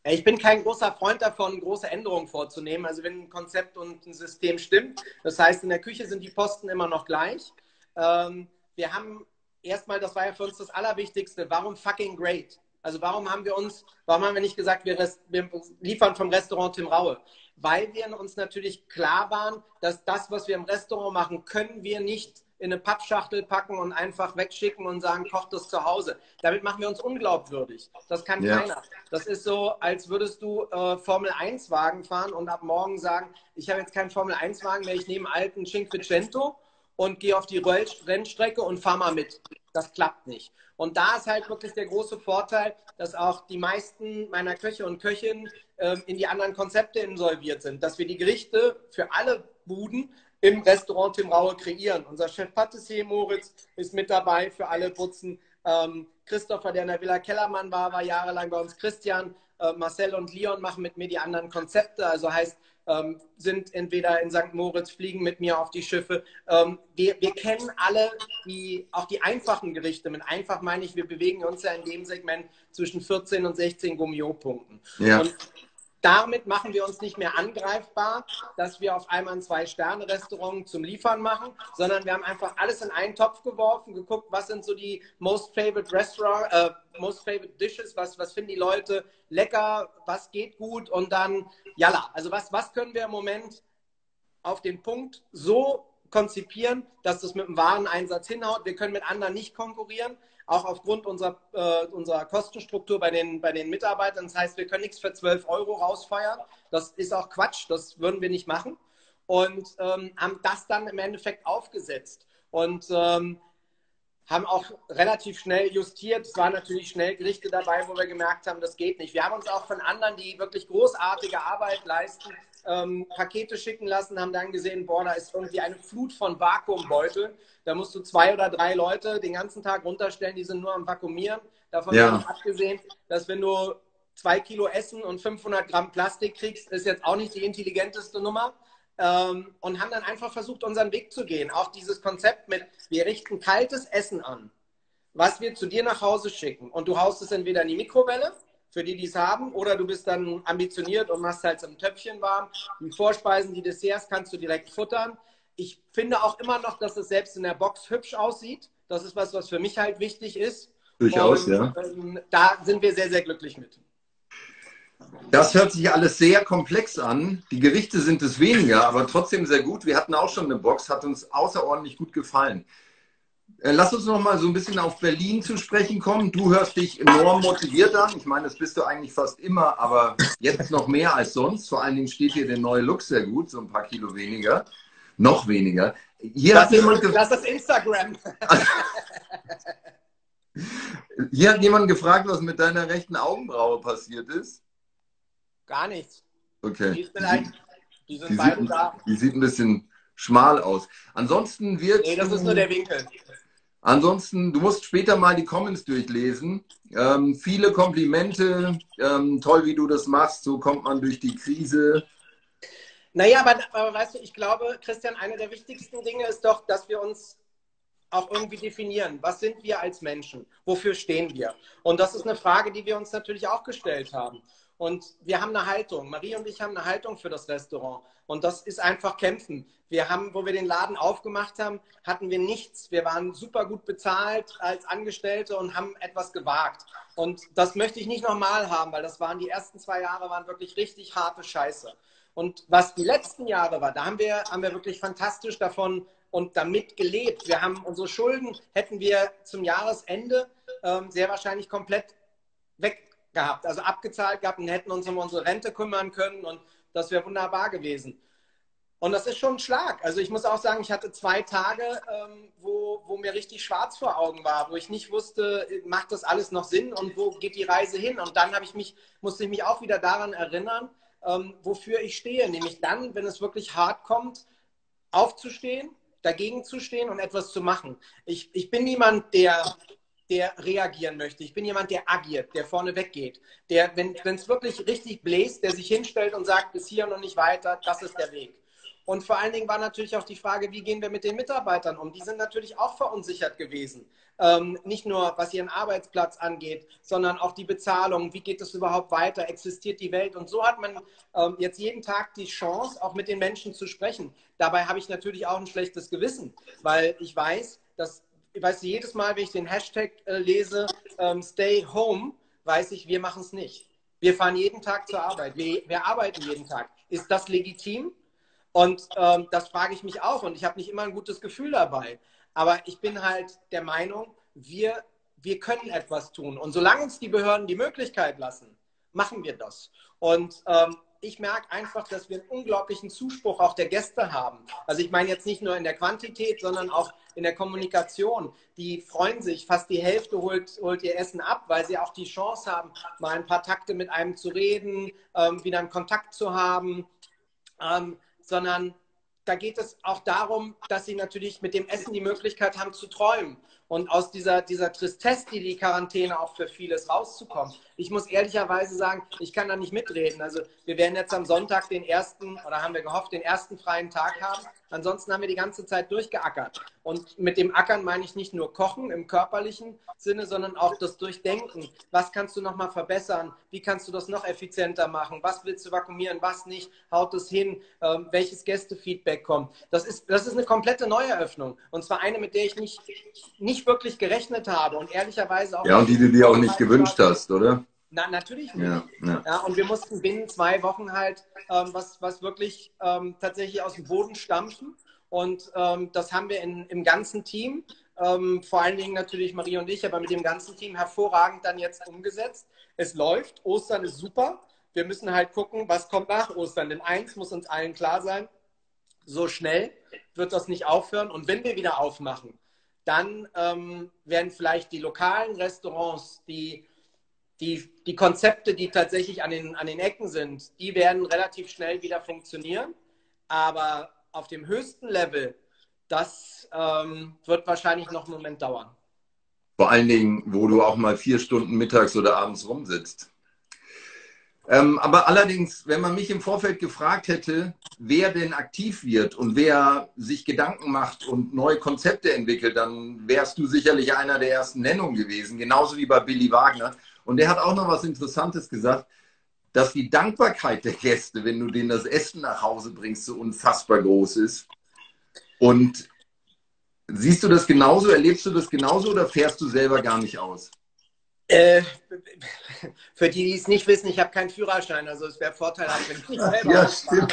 Ich bin kein großer Freund davon, große Änderungen vorzunehmen. Also wenn ein Konzept und ein System stimmt, das heißt, in der Küche sind die Posten immer noch gleich. Ähm, wir haben erstmal, das war ja für uns das Allerwichtigste, warum fucking great? Also warum haben wir uns, warum haben wir nicht gesagt, wir, wir liefern vom Restaurant Tim Raue? Weil wir uns natürlich klar waren, dass das, was wir im Restaurant machen, können wir nicht in eine Pappschachtel packen und einfach wegschicken und sagen, kocht das zu Hause. Damit machen wir uns unglaubwürdig. Das kann ja. keiner. Das ist so, als würdest du äh, Formel 1 Wagen fahren und ab morgen sagen, ich habe jetzt keinen Formel 1 Wagen mehr, ich nehme einen alten Cinquecento und gehe auf die Rennstrecke und fahre mal mit. Das klappt nicht. Und da ist halt wirklich der große Vorteil, dass auch die meisten meiner Köche und Köchinnen ähm, in die anderen Konzepte insolviert sind, dass wir die Gerichte für alle Buden im Restaurant Tim Raue kreieren. Unser Chef Patissier Moritz ist mit dabei für alle Putzen. Ähm, Christopher, der in der Villa Kellermann war, war jahrelang bei uns. Christian, äh, Marcel und Leon machen mit mir die anderen Konzepte. Also heißt, ähm, sind entweder in St. Moritz, fliegen mit mir auf die Schiffe. Ähm, wir, wir kennen alle die, auch die einfachen Gerichte. Mit einfach meine ich, wir bewegen uns ja in dem Segment zwischen 14 und 16 Gummio-Punkten. Ja. Und damit machen wir uns nicht mehr angreifbar, dass wir auf einmal ein Zwei-Sterne-Restaurant zum Liefern machen, sondern wir haben einfach alles in einen Topf geworfen, geguckt, was sind so die most favorite Restaurant, äh, most favorite Dishes, was, was finden die Leute lecker, was geht gut und dann, jalla, also was, was können wir im Moment auf den Punkt so konzipieren, dass das mit dem Wareneinsatz hinhaut. Wir können mit anderen nicht konkurrieren auch aufgrund unserer, äh, unserer Kostenstruktur bei den, bei den Mitarbeitern. Das heißt, wir können nichts für 12 Euro rausfeiern. Das ist auch Quatsch, das würden wir nicht machen. Und ähm, haben das dann im Endeffekt aufgesetzt. Und ähm, haben auch relativ schnell justiert. Es waren natürlich schnell Gerichte dabei, wo wir gemerkt haben, das geht nicht. Wir haben uns auch von anderen, die wirklich großartige Arbeit leisten, ähm, Pakete schicken lassen, haben dann gesehen, boah, da ist irgendwie eine Flut von Vakuumbeuteln. Da musst du zwei oder drei Leute den ganzen Tag runterstellen, die sind nur am Vakuumieren. Davon ja. abgesehen, dass wenn du zwei Kilo Essen und 500 Gramm Plastik kriegst, ist jetzt auch nicht die intelligenteste Nummer. Ähm, und haben dann einfach versucht, unseren Weg zu gehen. Auch dieses Konzept mit, wir richten kaltes Essen an, was wir zu dir nach Hause schicken. Und du haust es entweder in die Mikrowelle für die, die es haben, oder du bist dann ambitioniert und machst halt so ein Töpfchen warm. Die Vorspeisen, die Desserts kannst du direkt futtern. Ich finde auch immer noch, dass es selbst in der Box hübsch aussieht. Das ist was, was für mich halt wichtig ist. Durchaus, und, ja. Ähm, da sind wir sehr, sehr glücklich mit. Das hört sich alles sehr komplex an. Die Gerichte sind es weniger, aber trotzdem sehr gut. Wir hatten auch schon eine Box, hat uns außerordentlich gut gefallen. Äh, lass uns noch mal so ein bisschen auf Berlin zu sprechen kommen. Du hörst dich enorm motiviert an. Ich meine, das bist du eigentlich fast immer, aber jetzt noch mehr als sonst. Vor allen Dingen steht hier der neue Look sehr gut, so ein paar Kilo weniger. Noch weniger. Hier das, hat jemand ist, das ist Instagram. Hier hat jemand gefragt, was mit deiner rechten Augenbraue passiert ist. Gar nichts. Okay. Die, die, die sind die beide sieht, da. Die sieht ein bisschen schmal aus. Ansonsten wird. Nee, das ist nur der Winkel. Ansonsten, du musst später mal die Comments durchlesen. Ähm, viele Komplimente, ähm, toll, wie du das machst, so kommt man durch die Krise. Naja, aber, aber weißt du, ich glaube, Christian, eine der wichtigsten Dinge ist doch, dass wir uns auch irgendwie definieren. Was sind wir als Menschen? Wofür stehen wir? Und das ist eine Frage, die wir uns natürlich auch gestellt haben. Und wir haben eine Haltung. Marie und ich haben eine Haltung für das Restaurant. Und das ist einfach kämpfen. Wir haben, wo wir den Laden aufgemacht haben, hatten wir nichts. Wir waren super gut bezahlt als Angestellte und haben etwas gewagt. Und das möchte ich nicht nochmal haben, weil das waren die ersten zwei Jahre, waren wirklich richtig harte Scheiße. Und was die letzten Jahre war, da haben wir, haben wir wirklich fantastisch davon und damit gelebt. Wir haben unsere Schulden, hätten wir zum Jahresende ähm, sehr wahrscheinlich komplett weg gehabt, also abgezahlt gehabt und hätten uns um unsere Rente kümmern können und das wäre wunderbar gewesen. Und das ist schon ein Schlag. Also ich muss auch sagen, ich hatte zwei Tage, ähm, wo, wo mir richtig schwarz vor Augen war, wo ich nicht wusste, macht das alles noch Sinn und wo geht die Reise hin? Und dann ich mich, musste ich mich auch wieder daran erinnern, ähm, wofür ich stehe. Nämlich dann, wenn es wirklich hart kommt, aufzustehen, dagegen zu stehen und etwas zu machen. Ich, ich bin niemand, der, der reagieren möchte. Ich bin jemand, der agiert, der vorne weggeht. Der, wenn es wirklich richtig bläst, der sich hinstellt und sagt, bis hier und noch nicht weiter, das ist der Weg. Und vor allen Dingen war natürlich auch die Frage, wie gehen wir mit den Mitarbeitern um? Die sind natürlich auch verunsichert gewesen. Ähm, nicht nur was ihren Arbeitsplatz angeht, sondern auch die Bezahlung. Wie geht es überhaupt weiter? Existiert die Welt? Und so hat man ähm, jetzt jeden Tag die Chance, auch mit den Menschen zu sprechen. Dabei habe ich natürlich auch ein schlechtes Gewissen, weil ich weiß, dass, ich weiß jedes Mal, wenn ich den Hashtag äh, lese, ähm, Stay Home, weiß ich, wir machen es nicht. Wir fahren jeden Tag zur Arbeit. Wir, wir arbeiten jeden Tag. Ist das legitim? Und ähm, das frage ich mich auch und ich habe nicht immer ein gutes Gefühl dabei. Aber ich bin halt der Meinung, wir, wir können etwas tun. Und solange uns die Behörden die Möglichkeit lassen, machen wir das. Und ähm, ich merke einfach, dass wir einen unglaublichen Zuspruch auch der Gäste haben. Also ich meine jetzt nicht nur in der Quantität, sondern auch in der Kommunikation. Die freuen sich, fast die Hälfte holt, holt ihr Essen ab, weil sie auch die Chance haben, mal ein paar Takte mit einem zu reden, ähm, wieder einen Kontakt zu haben. Ähm, sondern da geht es auch darum, dass sie natürlich mit dem Essen die Möglichkeit haben zu träumen und aus dieser, dieser Tristesse, die die Quarantäne auch für vieles rauszukommen. Ich muss ehrlicherweise sagen, ich kann da nicht mitreden. Also wir werden jetzt am Sonntag den ersten, oder haben wir gehofft, den ersten freien Tag haben. Ansonsten haben wir die ganze Zeit durchgeackert. Und mit dem Ackern meine ich nicht nur Kochen im körperlichen Sinne, sondern auch das Durchdenken. Was kannst du nochmal verbessern? Wie kannst du das noch effizienter machen? Was willst du vakuumieren? Was nicht? Haut es hin? Ähm, welches Gästefeedback kommt? Das ist, das ist eine komplette Neueröffnung. Und zwar eine, mit der ich nicht, nicht wirklich gerechnet habe und ehrlicherweise auch. Ja, und die du dir auch nicht gewünscht hast, oder? Na, natürlich nicht. Ja, ja. ja, und wir mussten binnen zwei Wochen halt ähm, was, was wirklich ähm, tatsächlich aus dem Boden stampfen. Und ähm, das haben wir in, im ganzen Team, ähm, vor allen Dingen natürlich Marie und ich, aber mit dem ganzen Team hervorragend dann jetzt umgesetzt. Es läuft, Ostern ist super. Wir müssen halt gucken, was kommt nach Ostern. Denn eins muss uns allen klar sein, so schnell wird das nicht aufhören. Und wenn wir wieder aufmachen, dann ähm, werden vielleicht die lokalen Restaurants, die die, die Konzepte, die tatsächlich an den, an den Ecken sind, die werden relativ schnell wieder funktionieren. Aber auf dem höchsten Level, das ähm, wird wahrscheinlich noch einen Moment dauern. Vor allen Dingen, wo du auch mal vier Stunden mittags oder abends rumsitzt. Ähm, aber allerdings, wenn man mich im Vorfeld gefragt hätte, wer denn aktiv wird und wer sich Gedanken macht und neue Konzepte entwickelt, dann wärst du sicherlich einer der ersten Nennungen gewesen, genauso wie bei Billy Wagner. Und er hat auch noch was Interessantes gesagt, dass die Dankbarkeit der Gäste, wenn du denen das Essen nach Hause bringst, so unfassbar groß ist. Und siehst du das genauso, erlebst du das genauso oder fährst du selber gar nicht aus? Äh, für die, die es nicht wissen, ich habe keinen Führerschein, also es wäre vorteilhaft, wenn ich nicht selber ja, ausfahre.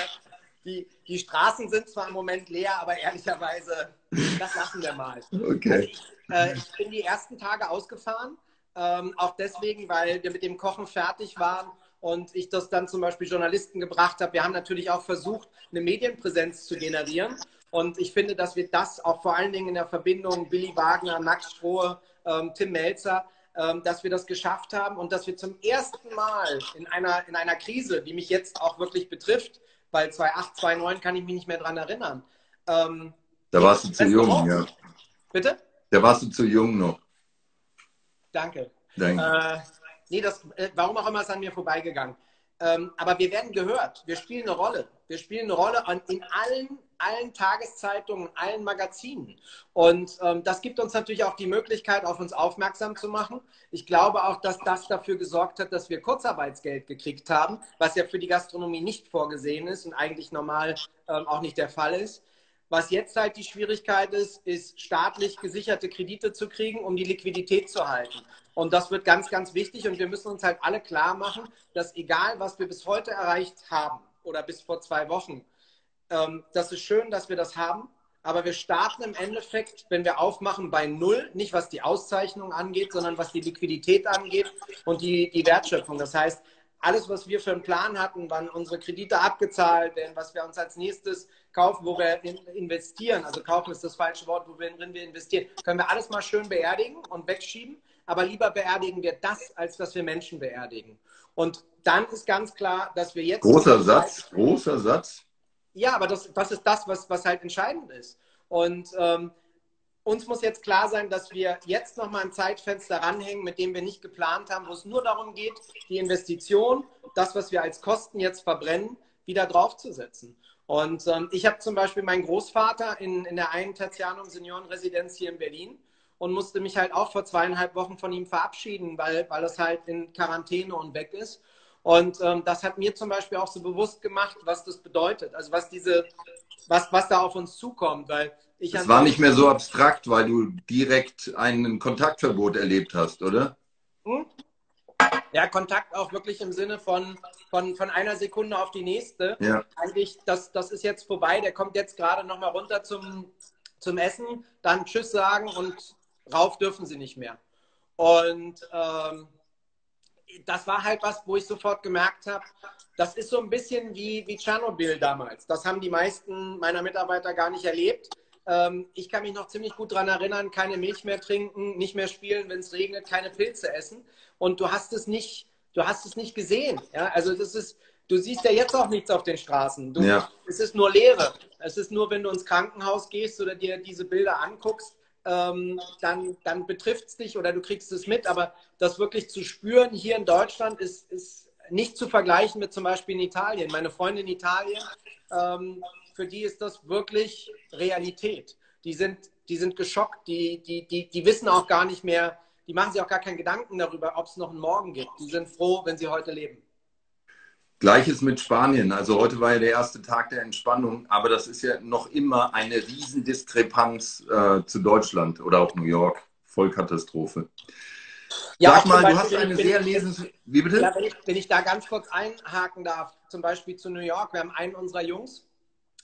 Die, die Straßen sind zwar im Moment leer, aber ehrlicherweise, das lassen wir mal. Okay. Ich, äh, ich bin die ersten Tage ausgefahren ähm, auch deswegen, weil wir mit dem Kochen fertig waren und ich das dann zum Beispiel Journalisten gebracht habe. Wir haben natürlich auch versucht, eine Medienpräsenz zu generieren. Und ich finde, dass wir das auch vor allen Dingen in der Verbindung Billy Wagner, Max Strohe, ähm, Tim Melzer, ähm, dass wir das geschafft haben und dass wir zum ersten Mal in einer, in einer Krise, die mich jetzt auch wirklich betrifft, weil 2008, 2009 kann ich mich nicht mehr daran erinnern. Ähm, da warst du zu jung, ja. Bitte? Da warst du zu jung noch. Danke. Danke. Äh, nee, das, äh, warum auch immer ist an mir vorbeigegangen. Ähm, aber wir werden gehört. Wir spielen eine Rolle. Wir spielen eine Rolle an, in allen, allen Tageszeitungen, allen Magazinen. Und ähm, das gibt uns natürlich auch die Möglichkeit, auf uns aufmerksam zu machen. Ich glaube auch, dass das dafür gesorgt hat, dass wir Kurzarbeitsgeld gekriegt haben, was ja für die Gastronomie nicht vorgesehen ist und eigentlich normal ähm, auch nicht der Fall ist. Was jetzt halt die Schwierigkeit ist, ist staatlich gesicherte Kredite zu kriegen, um die Liquidität zu halten. Und das wird ganz, ganz wichtig. Und wir müssen uns halt alle klar machen, dass egal, was wir bis heute erreicht haben oder bis vor zwei Wochen, ähm, das ist schön, dass wir das haben. Aber wir starten im Endeffekt, wenn wir aufmachen, bei Null, nicht was die Auszeichnung angeht, sondern was die Liquidität angeht und die, die Wertschöpfung. Das heißt, alles, was wir für einen Plan hatten, wann unsere Kredite abgezahlt werden, was wir uns als nächstes kaufen, wo wir investieren, also kaufen ist das falsche Wort, wo wir drin wir investieren, können wir alles mal schön beerdigen und wegschieben aber lieber beerdigen wir das, als dass wir Menschen beerdigen. Und dann ist ganz klar, dass wir jetzt. Großer Satz, großer Satz. Ja, aber das, das ist das, was, was halt entscheidend ist. Und ähm, uns muss jetzt klar sein, dass wir jetzt nochmal ein Zeitfenster ranhängen, mit dem wir nicht geplant haben, wo es nur darum geht, die Investition, das, was wir als Kosten jetzt verbrennen, wieder draufzusetzen. Und ähm, ich habe zum Beispiel meinen Großvater in, in der einen Tertianum Seniorenresidenz hier in Berlin und musste mich halt auch vor zweieinhalb Wochen von ihm verabschieden, weil, weil das halt in Quarantäne und weg ist. Und ähm, das hat mir zum Beispiel auch so bewusst gemacht, was das bedeutet. Also was diese, was, was da auf uns zukommt, weil ich. Es war nicht mehr so abstrakt, weil du direkt ein Kontaktverbot erlebt hast, oder? Hm? Ja, Kontakt auch wirklich im Sinne von, von, von einer Sekunde auf die nächste. Ja. Eigentlich, das, das ist jetzt vorbei. Der kommt jetzt gerade nochmal runter zum, zum Essen, dann Tschüss sagen und rauf dürfen sie nicht mehr. Und ähm, das war halt was, wo ich sofort gemerkt habe, das ist so ein bisschen wie, wie Tschernobyl damals. Das haben die meisten meiner Mitarbeiter gar nicht erlebt. Ähm, ich kann mich noch ziemlich gut daran erinnern, keine Milch mehr trinken, nicht mehr spielen, wenn es regnet, keine Pilze essen. Und du hast es nicht, du hast es nicht gesehen. Ja? Also das ist, du siehst ja jetzt auch nichts auf den Straßen. Du, ja. Es ist nur Leere. Es ist nur, wenn du ins Krankenhaus gehst oder dir diese Bilder anguckst, ähm, dann, dann betrifft es dich oder du kriegst es mit. Aber das wirklich zu spüren hier in Deutschland ist, ist nicht zu vergleichen mit zum Beispiel in Italien. Meine Freundin in Italien, ähm, für die ist das wirklich Realität. Die sind, die sind geschockt, die, die, die, die wissen auch gar nicht mehr, die machen sich auch gar keinen Gedanken darüber, ob es noch einen Morgen gibt. Die sind froh, wenn sie heute leben. Gleiches mit Spanien. Also heute war ja der erste Tag der Entspannung, aber das ist ja noch immer eine Riesendiskrepanz äh, zu Deutschland oder auch New York. Vollkatastrophe. Ja, Sag mal, Beispiel, du hast eine sehr lesens... Wie bitte? Ja, wenn, ich, wenn ich da ganz kurz einhaken darf, zum Beispiel zu New York. Wir haben einen unserer Jungs,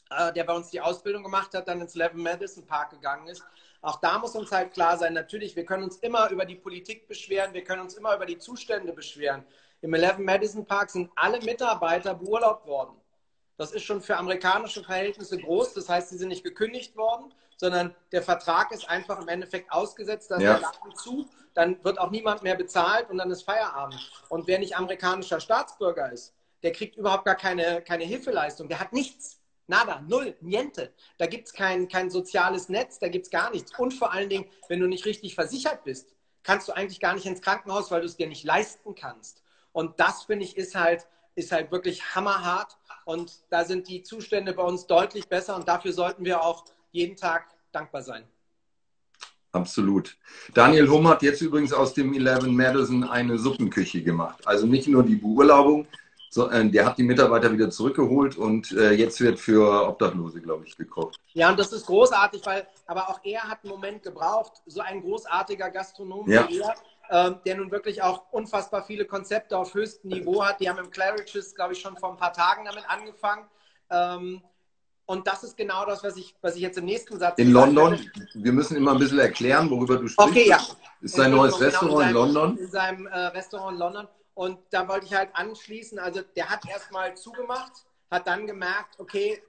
äh, der bei uns die Ausbildung gemacht hat, dann ins Levin Madison Park gegangen ist. Auch da muss uns halt klar sein, natürlich, wir können uns immer über die Politik beschweren, wir können uns immer über die Zustände beschweren. Im 11 Madison Park sind alle Mitarbeiter beurlaubt worden. Das ist schon für amerikanische Verhältnisse groß. Das heißt, sie sind nicht gekündigt worden, sondern der Vertrag ist einfach im Endeffekt ausgesetzt. Dann ja. zu, dann wird auch niemand mehr bezahlt und dann ist Feierabend. Und wer nicht amerikanischer Staatsbürger ist, der kriegt überhaupt gar keine, keine Hilfeleistung. Der hat nichts. Nada, null, niente. Da gibt es kein, kein soziales Netz, da gibt es gar nichts. Und vor allen Dingen, wenn du nicht richtig versichert bist, kannst du eigentlich gar nicht ins Krankenhaus, weil du es dir nicht leisten kannst. Und das, finde ich, ist halt, ist halt wirklich hammerhart. Und da sind die Zustände bei uns deutlich besser. Und dafür sollten wir auch jeden Tag dankbar sein. Absolut. Daniel Humm hat jetzt übrigens aus dem 11 Madison eine Suppenküche gemacht. Also nicht nur die Beurlaubung, so, äh, der hat die Mitarbeiter wieder zurückgeholt und äh, jetzt wird für Obdachlose, glaube ich, gekocht. Ja, und das ist großartig, weil aber auch er hat einen Moment gebraucht, so ein großartiger Gastronom ja. wie er, ähm, der nun wirklich auch unfassbar viele Konzepte auf höchstem Niveau hat. Die haben im Claridge's, glaube ich, schon vor ein paar Tagen damit angefangen. Ähm, und das ist genau das, was ich, was ich jetzt im nächsten Satz. In London, werde. wir müssen immer ein bisschen erklären, worüber du sprichst. Okay, ja. Ist sein neues genau, Restaurant in, seinem, in, London? In seinem äh, Restaurant in London. Und da wollte ich halt anschließen. Also, der hat erstmal zugemacht, hat dann gemerkt, okay,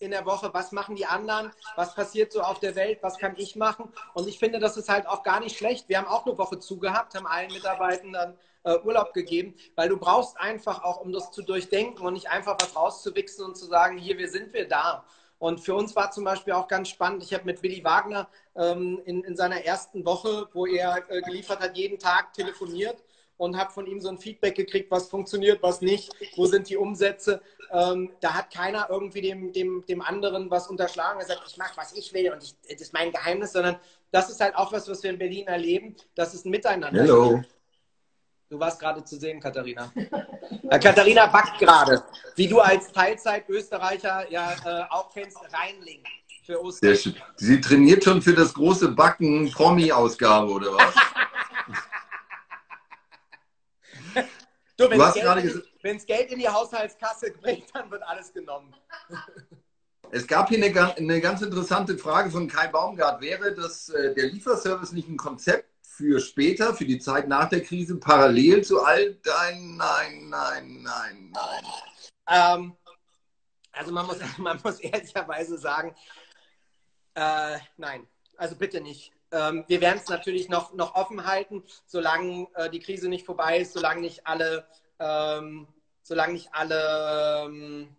in der Woche, was machen die anderen, was passiert so auf der Welt, was kann ich machen. Und ich finde, das ist halt auch gar nicht schlecht. Wir haben auch eine Woche zugehabt, haben allen Mitarbeitern äh, Urlaub gegeben, weil du brauchst einfach auch, um das zu durchdenken und nicht einfach was rauszuwichsen und zu sagen, hier, wir sind wir da. Und für uns war zum Beispiel auch ganz spannend, ich habe mit Billy Wagner ähm, in, in seiner ersten Woche, wo er äh, geliefert hat, jeden Tag telefoniert und habe von ihm so ein Feedback gekriegt, was funktioniert, was nicht, wo sind die Umsätze. Ähm, da hat keiner irgendwie dem, dem, dem anderen was unterschlagen, er sagt, ich mache, was ich will und ich, das ist mein Geheimnis, sondern das ist halt auch was, was wir in Berlin erleben, das ist ein Miteinander. Hello. Du warst gerade zu sehen, Katharina. Äh, Katharina backt gerade, wie du als Teilzeit-Österreicher ja äh, auch kennst, Reinling für Ostern. Sie trainiert schon für das große Backen Promi-Ausgabe, oder was? du, wenn es Geld, Geld in die Haushaltskasse bringt, dann wird alles genommen. Es gab hier eine, eine, ganz interessante Frage von Kai Baumgart. Wäre das, äh, der Lieferservice nicht ein Konzept für später, für die Zeit nach der Krise, parallel zu all deinen Nein, nein, nein, nein? Ähm, also man muss, man muss ehrlicherweise sagen, äh, nein, also bitte nicht. Ähm, wir werden es natürlich noch, noch offen halten, solange äh, die Krise nicht vorbei ist, solange nicht alle, ähm, solange nicht alle ähm,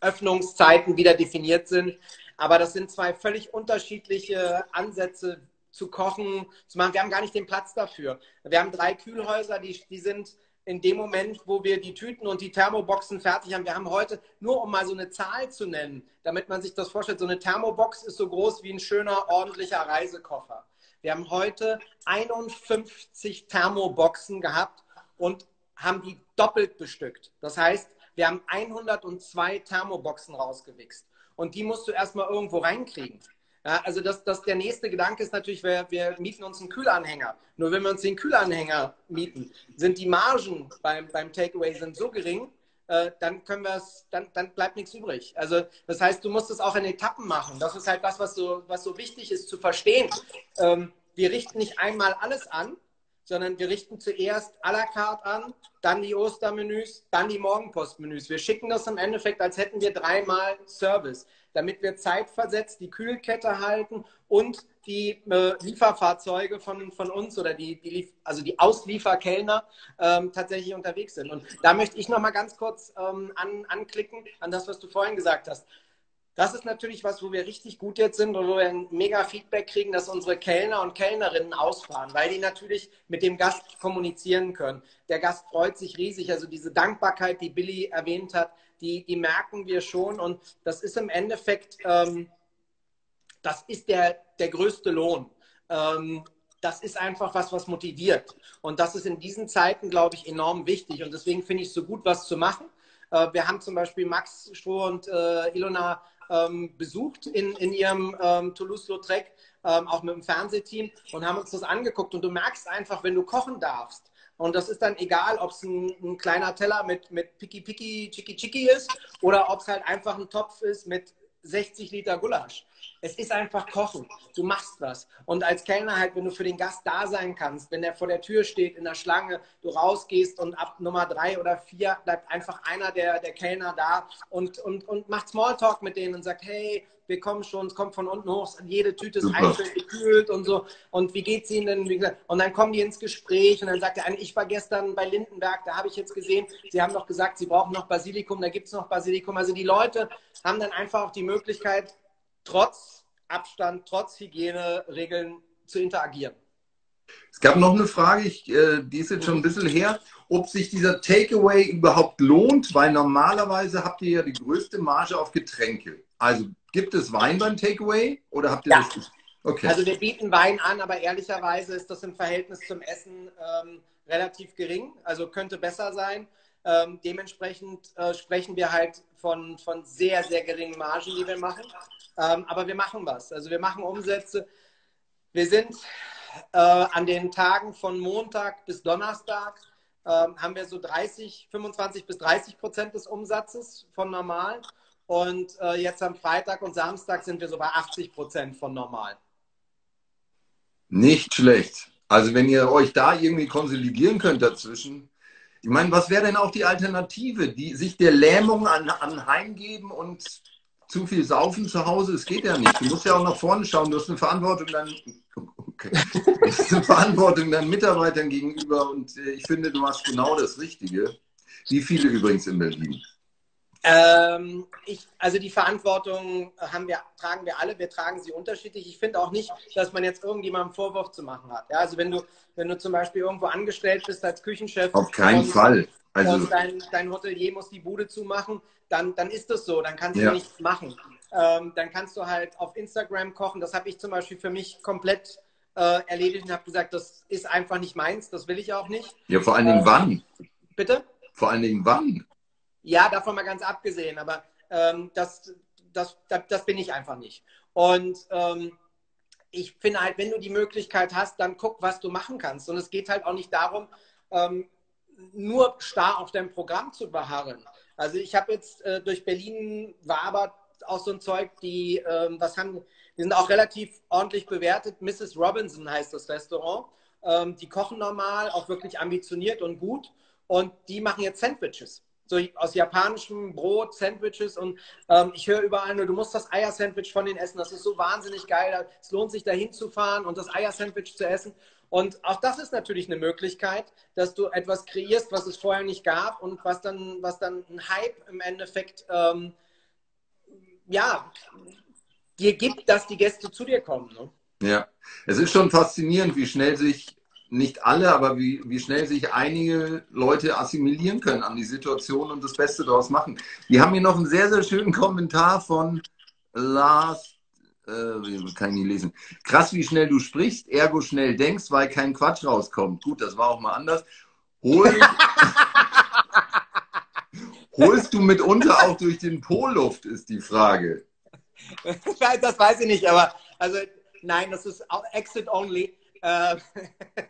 Öffnungszeiten wieder definiert sind. Aber das sind zwei völlig unterschiedliche Ansätze zu kochen, zu machen. Wir haben gar nicht den Platz dafür. Wir haben drei Kühlhäuser, die, die sind in dem Moment, wo wir die Tüten und die Thermoboxen fertig haben. Wir haben heute, nur um mal so eine Zahl zu nennen, damit man sich das vorstellt, so eine Thermobox ist so groß wie ein schöner, ordentlicher Reisekoffer. Wir haben heute 51 Thermoboxen gehabt und haben die doppelt bestückt. Das heißt, wir haben 102 Thermoboxen rausgewichst. Und die musst du erstmal irgendwo reinkriegen. Ja, also das, das, der nächste Gedanke ist natürlich, wir, wir mieten uns einen Kühlanhänger. Nur wenn wir uns den Kühlanhänger mieten, sind die Margen beim, beim Takeaway sind so gering, äh, dann können wir es, dann, dann bleibt nichts übrig. Also das heißt, du musst es auch in Etappen machen. Das ist halt das, was so, was so wichtig ist zu verstehen. Ähm, wir richten nicht einmal alles an, sondern wir richten zuerst à la carte an, dann die Ostermenüs, dann die Morgenpostmenüs. Wir schicken das im Endeffekt, als hätten wir dreimal Service, damit wir zeitversetzt die Kühlkette halten und die äh, Lieferfahrzeuge von, von uns oder die, die, also die Auslieferkellner ähm, tatsächlich unterwegs sind. Und da möchte ich noch mal ganz kurz ähm, an, anklicken an das, was du vorhin gesagt hast. Das ist natürlich was, wo wir richtig gut jetzt sind und wo wir ein mega Feedback kriegen, dass unsere Kellner und Kellnerinnen ausfahren, weil die natürlich mit dem Gast kommunizieren können. Der Gast freut sich riesig. Also diese Dankbarkeit, die Billy erwähnt hat, die, die merken wir schon. Und das ist im Endeffekt, ähm, das ist der, der größte Lohn. Ähm, das ist einfach was, was motiviert. Und das ist in diesen Zeiten, glaube ich, enorm wichtig. Und deswegen finde ich es so gut, was zu machen. Äh, wir haben zum Beispiel Max Stroh und äh, Ilona ähm, besucht in, in ihrem ähm, Toulouse-Lautrec, ähm, auch mit dem Fernsehteam und haben uns das angeguckt. Und du merkst einfach, wenn du kochen darfst, und das ist dann egal, ob es ein, ein, kleiner Teller mit, mit Piki Piki Chiki Chiki ist oder ob es halt einfach ein Topf ist mit 60 Liter Gulasch. Es ist einfach Kochen. Du machst was. Und als Kellner halt, wenn du für den Gast da sein kannst, wenn der vor der Tür steht in der Schlange, du rausgehst und ab Nummer drei oder vier bleibt einfach einer der, der Kellner da und, und, und macht Smalltalk mit denen und sagt, hey, wir kommen schon, es kommt von unten hoch, jede Tüte ist einzeln gekühlt und so. Und wie geht's Ihnen denn? Und dann kommen die ins Gespräch und dann sagt er, ich war gestern bei Lindenberg, da habe ich jetzt gesehen, Sie haben doch gesagt, Sie brauchen noch Basilikum, da gibt es noch Basilikum. Also die Leute haben dann einfach auch die Möglichkeit, trotz Abstand, trotz Hygieneregeln zu interagieren. Es gab noch eine Frage, ich, äh, die ist jetzt schon ein bisschen her, ob sich dieser Takeaway überhaupt lohnt, weil normalerweise habt ihr ja die größte Marge auf Getränke. Also gibt es Wein beim Takeaway oder habt ihr ja. das? Okay. Also wir bieten Wein an, aber ehrlicherweise ist das im Verhältnis zum Essen ähm, relativ gering, also könnte besser sein. Ähm, dementsprechend äh, sprechen wir halt von, von sehr, sehr geringen Margen, die wir machen. Ähm, aber wir machen was. Also wir machen Umsätze. Wir sind äh, an den Tagen von Montag bis Donnerstag äh, haben wir so 30, 25 bis 30 Prozent des Umsatzes von normal. Und äh, jetzt am Freitag und Samstag sind wir so bei 80 Prozent von normal. Nicht schlecht. Also wenn ihr euch da irgendwie konsolidieren könnt dazwischen. Ich meine, was wäre denn auch die Alternative? Die sich der Lähmung an, anheimgeben und zu viel saufen zu Hause, es geht ja nicht. Du musst ja auch nach vorne schauen. Du hast eine Verantwortung dann, okay. du hast eine Verantwortung deinen Mitarbeitern gegenüber und äh, ich finde, du machst genau das Richtige. Wie viele übrigens in Berlin? Ähm, ich, also die Verantwortung haben wir, tragen wir alle, wir tragen sie unterschiedlich. Ich finde auch nicht, dass man jetzt irgendjemandem Vorwurf zu machen hat. Ja, also wenn du, wenn du zum Beispiel irgendwo angestellt bist als Küchenchef. Auf keinen Fall. Also und dein, dein Hotelier muss die Bude zumachen, dann, dann ist das so, dann kannst ja. du nichts machen. Ähm, dann kannst du halt auf Instagram kochen. Das habe ich zum Beispiel für mich komplett äh, erledigt und habe gesagt, das ist einfach nicht meins, das will ich auch nicht. Ja, vor allen Dingen äh, wann? Bitte? Vor allen Dingen wann? Ja, davon mal ganz abgesehen, aber ähm, das, das, das, das, bin ich einfach nicht. Und ähm, ich finde halt, wenn du die Möglichkeit hast, dann guck, was du machen kannst. Und es geht halt auch nicht darum, ähm, nur starr auf deinem Programm zu beharren. Also ich habe jetzt äh, durch Berlin war aber auch so ein Zeug, die, ähm, was haben, die sind auch relativ ordentlich bewertet. Mrs. Robinson heißt das Restaurant. Ähm, die kochen normal, auch wirklich ambitioniert und gut. Und die machen jetzt Sandwiches so aus japanischem Brot, Sandwiches und ähm, ich höre überall nur, du musst das Eier-Sandwich von denen essen, das ist so wahnsinnig geil, es lohnt sich da hinzufahren und das Eier-Sandwich zu essen. Und auch das ist natürlich eine Möglichkeit, dass du etwas kreierst, was es vorher nicht gab und was dann, was dann ein Hype im Endeffekt ähm, ja, dir gibt, dass die Gäste zu dir kommen. Ne? Ja, es ist schon faszinierend, wie schnell sich nicht alle, aber wie, wie schnell sich einige Leute assimilieren können an die Situation und das Beste daraus machen. Wir haben hier noch einen sehr, sehr schönen Kommentar von Lars, äh, kann ich nicht lesen. Krass, wie schnell du sprichst, ergo schnell denkst, weil kein Quatsch rauskommt. Gut, das war auch mal anders. Hol, holst du mitunter auch durch den Po-Luft, ist die Frage. Das weiß ich nicht, aber also nein, das ist Exit only. Äh,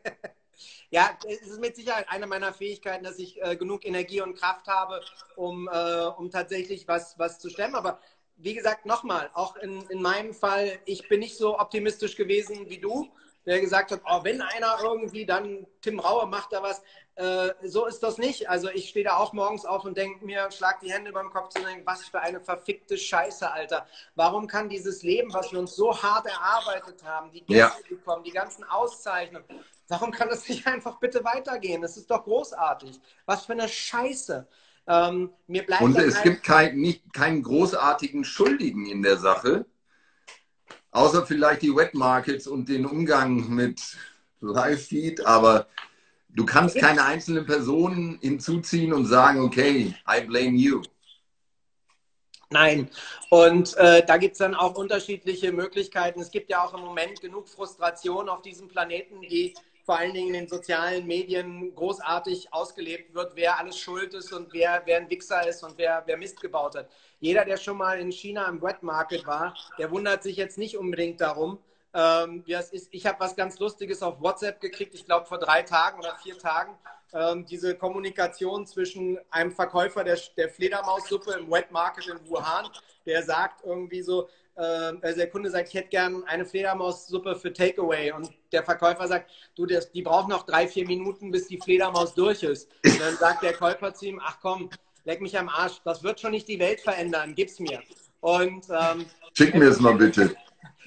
ja, es ist mit Sicherheit eine meiner Fähigkeiten, dass ich äh, genug Energie und Kraft habe, um, äh, um tatsächlich was, was zu stemmen. Aber wie gesagt, nochmal, auch in, in meinem Fall, ich bin nicht so optimistisch gewesen wie du der gesagt hat, oh, wenn einer irgendwie, dann Tim Raue macht da was. Äh, so ist das nicht. Also ich stehe da auch morgens auf und denke mir, schlag die Hände beim Kopf zu denken, was für eine verfickte Scheiße, Alter. Warum kann dieses Leben, was wir uns so hart erarbeitet haben, die Gäste ja. bekommen, die ganzen Auszeichnungen, warum kann das nicht einfach bitte weitergehen? Das ist doch großartig. Was für eine Scheiße. Ähm, mir bleibt und es gibt kein, nicht, keinen großartigen Schuldigen in der Sache. Außer vielleicht die Wet Markets und den Umgang mit Live-Feed, aber du kannst keine einzelnen Personen hinzuziehen und sagen, okay, I blame you. Nein. Und äh, da gibt es dann auch unterschiedliche Möglichkeiten. Es gibt ja auch im Moment genug Frustration auf diesem Planeten, die vor allen Dingen in den sozialen Medien großartig ausgelebt wird, wer alles schuld ist und wer, wer ein Wichser ist und wer, wer Mist gebaut hat. Jeder, der schon mal in China im Wet Market war, der wundert sich jetzt nicht unbedingt darum, ähm, ist. Ich habe was ganz Lustiges auf WhatsApp gekriegt, ich glaube vor drei Tagen oder vier Tagen. Ähm, diese Kommunikation zwischen einem Verkäufer der, der Fledermaussuppe im Wet Market in Wuhan, der sagt irgendwie so, also der Kunde sagt, ich hätte gern eine Fledermaussuppe für Takeaway. Und der Verkäufer sagt, du, das, die braucht noch drei, vier Minuten, bis die Fledermaus durch ist. Und dann sagt der Käufer zu ihm, ach komm, leck mich am Arsch, das wird schon nicht die Welt verändern, gib's mir. Und ähm, schick mir es mal bitte.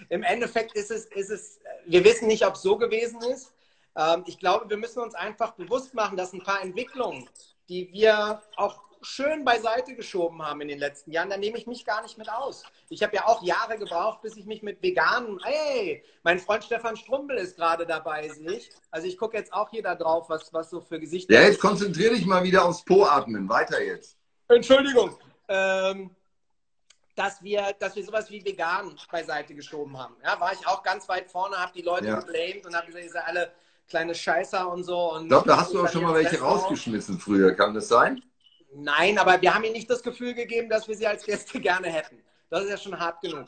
Im Endeffekt ist es, ist es, wir wissen nicht, ob es so gewesen ist. Ähm, ich glaube, wir müssen uns einfach bewusst machen, dass ein paar Entwicklungen, die wir auch schön beiseite geschoben haben in den letzten Jahren, da nehme ich mich gar nicht mit aus. Ich habe ja auch Jahre gebraucht, bis ich mich mit veganen, hey, mein Freund Stefan Strumbel ist gerade dabei, sehe ich. Also ich gucke jetzt auch hier da drauf, was, was so für Gesichter. Ja, jetzt konzentriere dich mal wieder aufs Po-Atmen. Weiter jetzt. Entschuldigung. Ähm, dass wir, dass wir sowas wie vegan beiseite geschoben haben. Ja, war ich auch ganz weit vorne, habe die Leute ja. geblamed und habe gesagt, ihr seid alle kleine Scheißer und so. Und ich glaube, da hast du auch schon mal welche rausgeschmissen früher. Kann das sein? Nein, aber wir haben ihnen nicht das Gefühl gegeben, dass wir sie als Gäste gerne hätten. Das ist ja schon hart genug.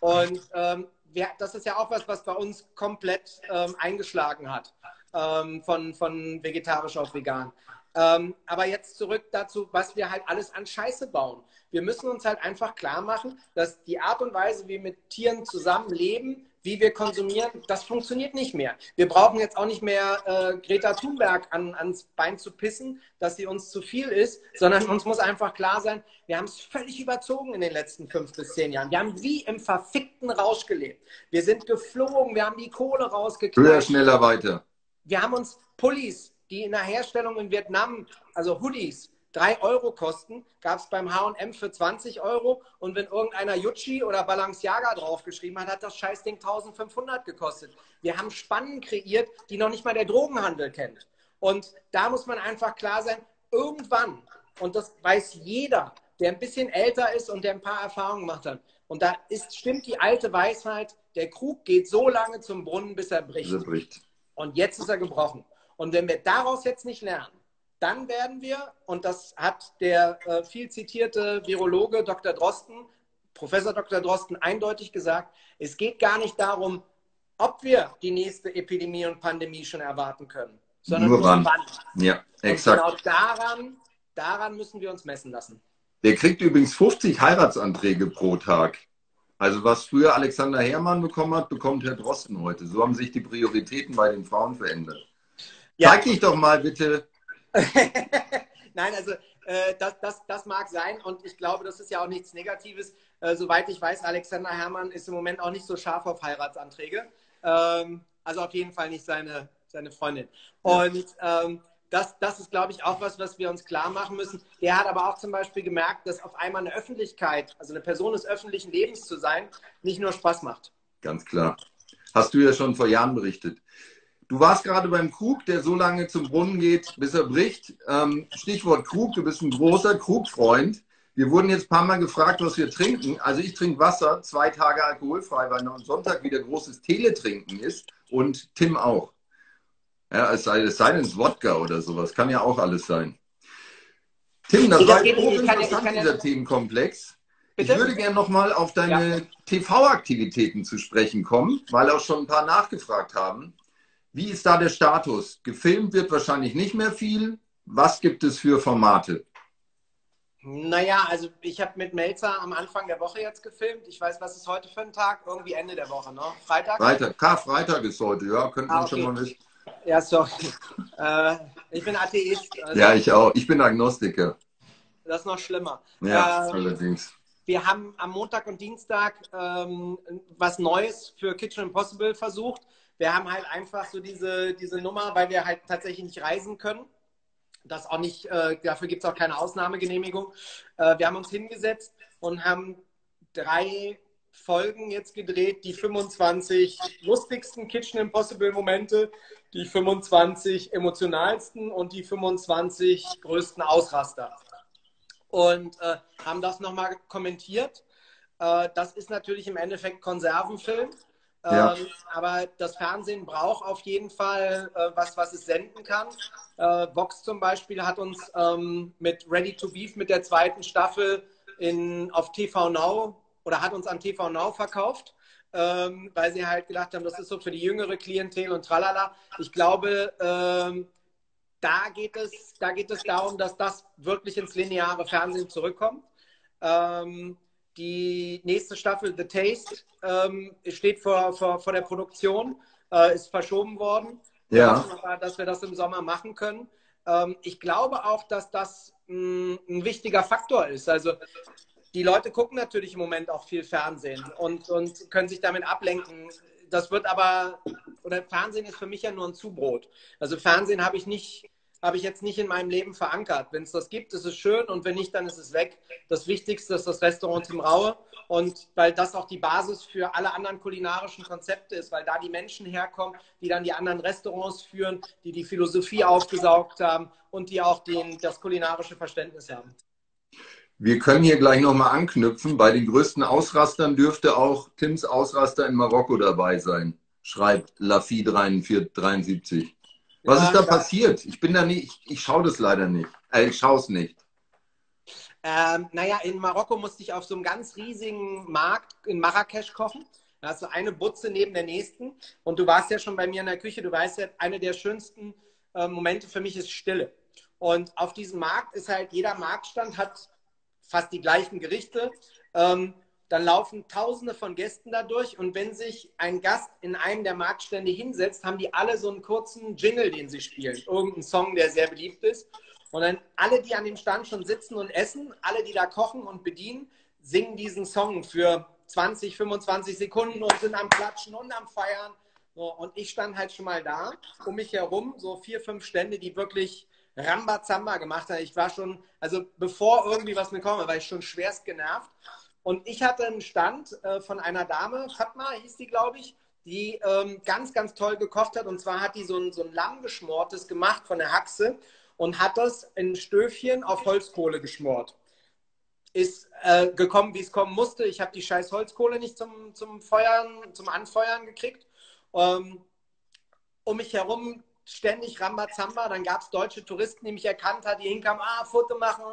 Und ähm, wir, das ist ja auch was, was bei uns komplett ähm, eingeschlagen hat, ähm, von, von vegetarisch auf vegan. Ähm, aber jetzt zurück dazu, was wir halt alles an Scheiße bauen. Wir müssen uns halt einfach klar machen, dass die Art und Weise, wie wir mit Tieren zusammenleben, wie wir konsumieren, das funktioniert nicht mehr. Wir brauchen jetzt auch nicht mehr äh, Greta Thunberg an, ans Bein zu pissen, dass sie uns zu viel ist, sondern uns muss einfach klar sein, wir haben es völlig überzogen in den letzten fünf bis zehn Jahren. Wir haben wie im verfickten Rausch gelebt. Wir sind geflogen, wir haben die Kohle rausgekriegt. Höher, schneller, weiter. Wir haben uns Pullis, die in der Herstellung in Vietnam, also Hoodies, 3 Euro kosten, gab es beim H&M für 20 Euro und wenn irgendeiner Yucci oder Balenciaga draufgeschrieben hat, hat das Scheißding 1500 gekostet. Wir haben Spannen kreiert, die noch nicht mal der Drogenhandel kennt. Und da muss man einfach klar sein, irgendwann, und das weiß jeder, der ein bisschen älter ist und der ein paar Erfahrungen gemacht hat, und da ist, stimmt die alte Weisheit, der Krug geht so lange zum Brunnen, bis er bricht. Bis er bricht. Und jetzt ist er gebrochen. Und wenn wir daraus jetzt nicht lernen, dann werden wir, und das hat der äh, viel zitierte Virologe Dr. Drosten, Professor Dr. Drosten eindeutig gesagt, es geht gar nicht darum, ob wir die nächste Epidemie und Pandemie schon erwarten können, sondern nur wann. wann. Ja, exakt. Und genau daran, daran müssen wir uns messen lassen. Der kriegt übrigens 50 Heiratsanträge pro Tag. Also was früher Alexander Herrmann bekommen hat, bekommt Herr Drosten heute. So haben sich die Prioritäten bei den Frauen verändert. Ja. Zeig dich doch mal bitte. Nein, also äh, das, das, das mag sein und ich glaube, das ist ja auch nichts Negatives. Äh, soweit ich weiß, Alexander Herrmann ist im Moment auch nicht so scharf auf Heiratsanträge. Ähm, also auf jeden Fall nicht seine, seine Freundin. Und ähm, das, das ist, glaube ich, auch was, was wir uns klar machen müssen. Der hat aber auch zum Beispiel gemerkt, dass auf einmal eine Öffentlichkeit, also eine Person des öffentlichen Lebens zu sein, nicht nur Spaß macht. Ganz klar. Hast du ja schon vor Jahren berichtet. Du warst gerade beim Krug, der so lange zum Brunnen geht, bis er bricht. Ähm, Stichwort Krug, du bist ein großer Krugfreund. Wir wurden jetzt ein paar Mal gefragt, was wir trinken. Also ich trinke Wasser, zwei Tage alkoholfrei, weil am Sonntag wieder großes Teletrinken ist und Tim auch. Ja, es sei, es sei denn, es Wodka oder sowas. Kann ja auch alles sein. Tim, das war hochinteressant, dieser Themenkomplex. Bitte? Ich würde gerne nochmal auf deine ja. TV-Aktivitäten zu sprechen kommen, weil auch schon ein paar nachgefragt haben. Wie ist da der Status? Gefilmt wird wahrscheinlich nicht mehr viel. Was gibt es für Formate? Naja, also ich habe mit Melzer am Anfang der Woche jetzt gefilmt. Ich weiß, was ist heute für ein Tag? Irgendwie Ende der Woche, ne? Freitag? Freitag, Karfreitag ist heute, ja, könnte ah, man okay. schon mal wissen. Ja, sorry. äh, ich bin Atheist. Also ja, ich auch. Ich bin Agnostiker. Das ist noch schlimmer. Ja, ähm, allerdings. Wir haben am Montag und Dienstag ähm, was Neues für Kitchen Impossible versucht. Wir haben halt einfach so diese, diese Nummer, weil wir halt tatsächlich nicht reisen können. Das auch nicht, äh, dafür gibt es auch keine Ausnahmegenehmigung. Äh, wir haben uns hingesetzt und haben drei Folgen jetzt gedreht, die 25 lustigsten Kitchen Impossible Momente, die 25 emotionalsten und die 25 größten Ausraster. Und äh, haben das nochmal kommentiert. Äh, das ist natürlich im Endeffekt Konservenfilm. Ja. Ähm, aber das Fernsehen braucht auf jeden Fall äh, was, was es senden kann. Äh, Vox zum Beispiel hat uns ähm, mit Ready to Beef mit der zweiten Staffel in, auf TV Now oder hat uns an TV Now verkauft, ähm, weil sie halt gedacht haben, das ist so für die jüngere Klientel und tralala. Ich glaube, ähm, da, geht es, da geht es darum, dass das wirklich ins lineare Fernsehen zurückkommt. Ähm, die nächste Staffel, The Taste, ähm, steht vor, vor, vor der Produktion, äh, ist verschoben worden. Ja. Aber, dass wir das im Sommer machen können. Ähm, ich glaube auch, dass das mh, ein wichtiger Faktor ist. Also die Leute gucken natürlich im Moment auch viel Fernsehen und, und können sich damit ablenken. Das wird aber, oder Fernsehen ist für mich ja nur ein Zubrot. Also Fernsehen habe ich nicht, habe ich jetzt nicht in meinem Leben verankert. Wenn es das gibt, ist es schön und wenn nicht, dann ist es weg. Das Wichtigste ist das Restaurant im Raue und weil das auch die Basis für alle anderen kulinarischen Konzepte ist, weil da die Menschen herkommen, die dann die anderen Restaurants führen, die die Philosophie aufgesaugt haben und die auch den, das kulinarische Verständnis haben. Wir können hier gleich nochmal anknüpfen. Bei den größten Ausrastern dürfte auch Tims Ausraster in Marokko dabei sein, schreibt Lafi 73. Was ja, ist da ja. passiert? Ich bin da nicht, ich, ich schaue das leider nicht. Äh, ich schaue es nicht. Ähm, naja, in Marokko musste ich auf so einem ganz riesigen Markt in Marrakesch kochen. Da hast du eine Butze neben der nächsten. Und du warst ja schon bei mir in der Küche. Du weißt ja, eine der schönsten äh, Momente für mich ist Stille. Und auf diesem Markt ist halt, jeder Marktstand hat fast die gleichen Gerichte. Ähm, dann laufen Tausende von Gästen dadurch und wenn sich ein Gast in einem der Marktstände hinsetzt, haben die alle so einen kurzen Jingle, den sie spielen. Irgendein Song, der sehr beliebt ist. Und dann alle, die an dem Stand schon sitzen und essen, alle, die da kochen und bedienen, singen diesen Song für 20, 25 Sekunden und sind am Klatschen und am Feiern. So, und ich stand halt schon mal da, um mich herum, so vier, fünf Stände, die wirklich Rambazamba gemacht hat. Ich war schon, also bevor irgendwie was mir komme, war ich schon schwerst genervt. Und ich hatte einen Stand äh, von einer Dame, Fatma hieß die, glaube ich, die ähm, ganz, ganz toll gekocht hat. Und zwar hat die so ein, so ein Lamm geschmortes gemacht von der Haxe und hat das in Stöfchen auf Holzkohle geschmort. Ist äh, gekommen, wie es kommen musste. Ich habe die scheiß Holzkohle nicht zum, zum Feuern, zum Anfeuern gekriegt. Ähm, um mich herum ständig Rambazamba. Dann gab es deutsche Touristen, die mich erkannt haben, die hinkamen, ah, Foto machen.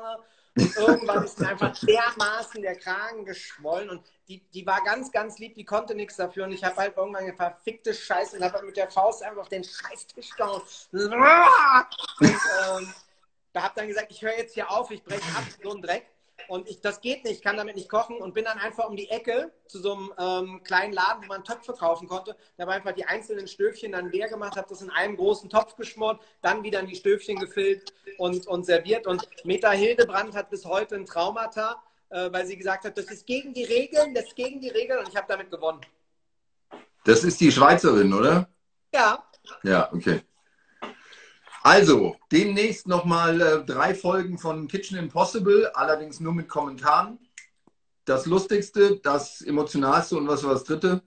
Und irgendwann ist mir einfach dermaßen der Kragen geschwollen. Und die, die war ganz, ganz lieb, die konnte nichts dafür. Und ich habe halt irgendwann eine verfickte Scheiße und habe halt mit der Faust einfach auf den Scheißtisch gehauen. Und ähm, da habe dann gesagt, ich höre jetzt hier auf, ich breche ab, so ein Dreck. Und ich, das geht nicht, ich kann damit nicht kochen und bin dann einfach um die Ecke zu so einem ähm, kleinen Laden, wo man Töpfe kaufen konnte. Da war einfach die einzelnen Stöfchen dann leer gemacht, habe das in einem großen Topf geschmort, dann wieder in die Stöfchen gefüllt und, und serviert. Und Meta Hildebrand hat bis heute ein Traumata, äh, weil sie gesagt hat, das ist gegen die Regeln, das ist gegen die Regeln und ich habe damit gewonnen. Das ist die Schweizerin, oder? Ja. Ja, okay. Also, demnächst nochmal äh, drei Folgen von Kitchen Impossible, allerdings nur mit Kommentaren. Das Lustigste, das Emotionalste und was war das Dritte?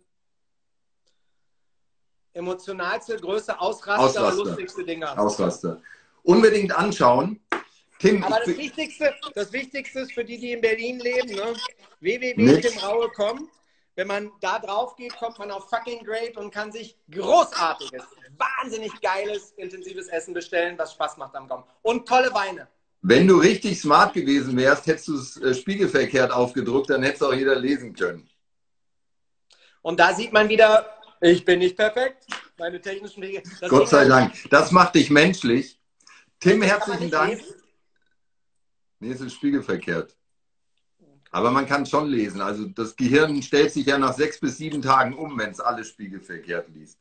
Emotionalste, größte Ausraster, Ausraster. lustigste Dinger. Ausraster. Unbedingt anschauen. Tim, Aber das Wichtigste, das Wichtigste ist für die, die in Berlin leben, ne? www.timraue.com. Wenn man da drauf geht, kommt man auf fucking great und kann sich großartiges, wahnsinnig geiles, intensives Essen bestellen, was Spaß macht am Gaumen. Und tolle Weine. Wenn du richtig smart gewesen wärst, hättest du es äh, spiegelverkehrt aufgedruckt, dann hätte es auch jeder lesen können. Und da sieht man wieder, ich bin nicht perfekt. Meine technischen Wege. Gott sei Dank. Das macht dich menschlich. Tim, herzlichen Dank. Lesen? Nee, es ist spiegelverkehrt. Aber man kann schon lesen. Also das Gehirn stellt sich ja nach sechs bis sieben Tagen um, wenn es alles spiegelverkehrt liest.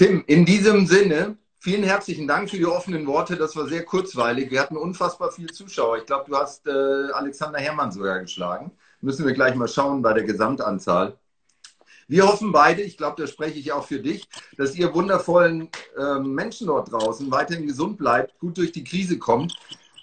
Tim, in diesem Sinne, vielen herzlichen Dank für die offenen Worte. Das war sehr kurzweilig. Wir hatten unfassbar viele Zuschauer. Ich glaube, du hast äh, Alexander Herrmann sogar geschlagen. Müssen wir gleich mal schauen bei der Gesamtanzahl. Wir hoffen beide, ich glaube, da spreche ich auch für dich, dass ihr wundervollen äh, Menschen dort draußen weiterhin gesund bleibt, gut durch die Krise kommt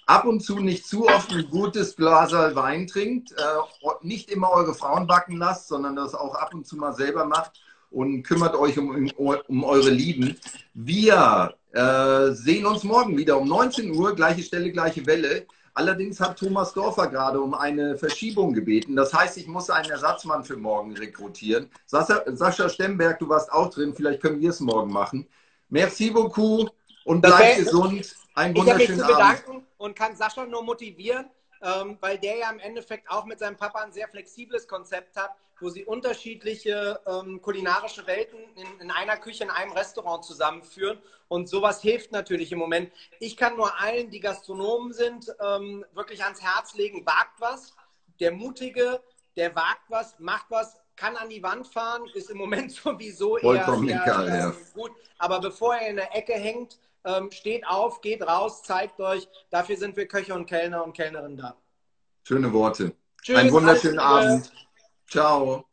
ab und zu nicht zu oft ein gutes Glas Wein trinkt, äh, nicht immer eure Frauen backen lasst, sondern das auch ab und zu mal selber macht und kümmert euch um, um eure Lieben. Wir äh, sehen uns morgen wieder um 19 Uhr, gleiche Stelle, gleiche Welle. Allerdings hat Thomas Dorfer gerade um eine Verschiebung gebeten. Das heißt, ich muss einen Ersatzmann für morgen rekrutieren. Sascha, Sascha Stemberg, du warst auch drin. Vielleicht können wir es morgen machen. Merci beaucoup und bleibt gesund. Ein wunderschönen ich habe mich zu bedanken und kann Sascha nur motivieren, ähm, weil der ja im Endeffekt auch mit seinem Papa ein sehr flexibles Konzept hat, wo sie unterschiedliche ähm, kulinarische Welten in, in, einer Küche, in einem Restaurant zusammenführen. Und sowas hilft natürlich im Moment. Ich kann nur allen, die Gastronomen sind, ähm, wirklich ans Herz legen, wagt was. Der Mutige, der wagt was, macht was, kann an die Wand fahren, ist im Moment sowieso Vollkommen eher, egal, ja. gut. Aber bevor er in der Ecke hängt, ähm, steht auf, geht raus, zeigt euch. Dafür sind wir Köche und Kellner und Kellnerinnen da. Schöne Worte. Tschüss, Einen wunderschönen Abend. Ciao.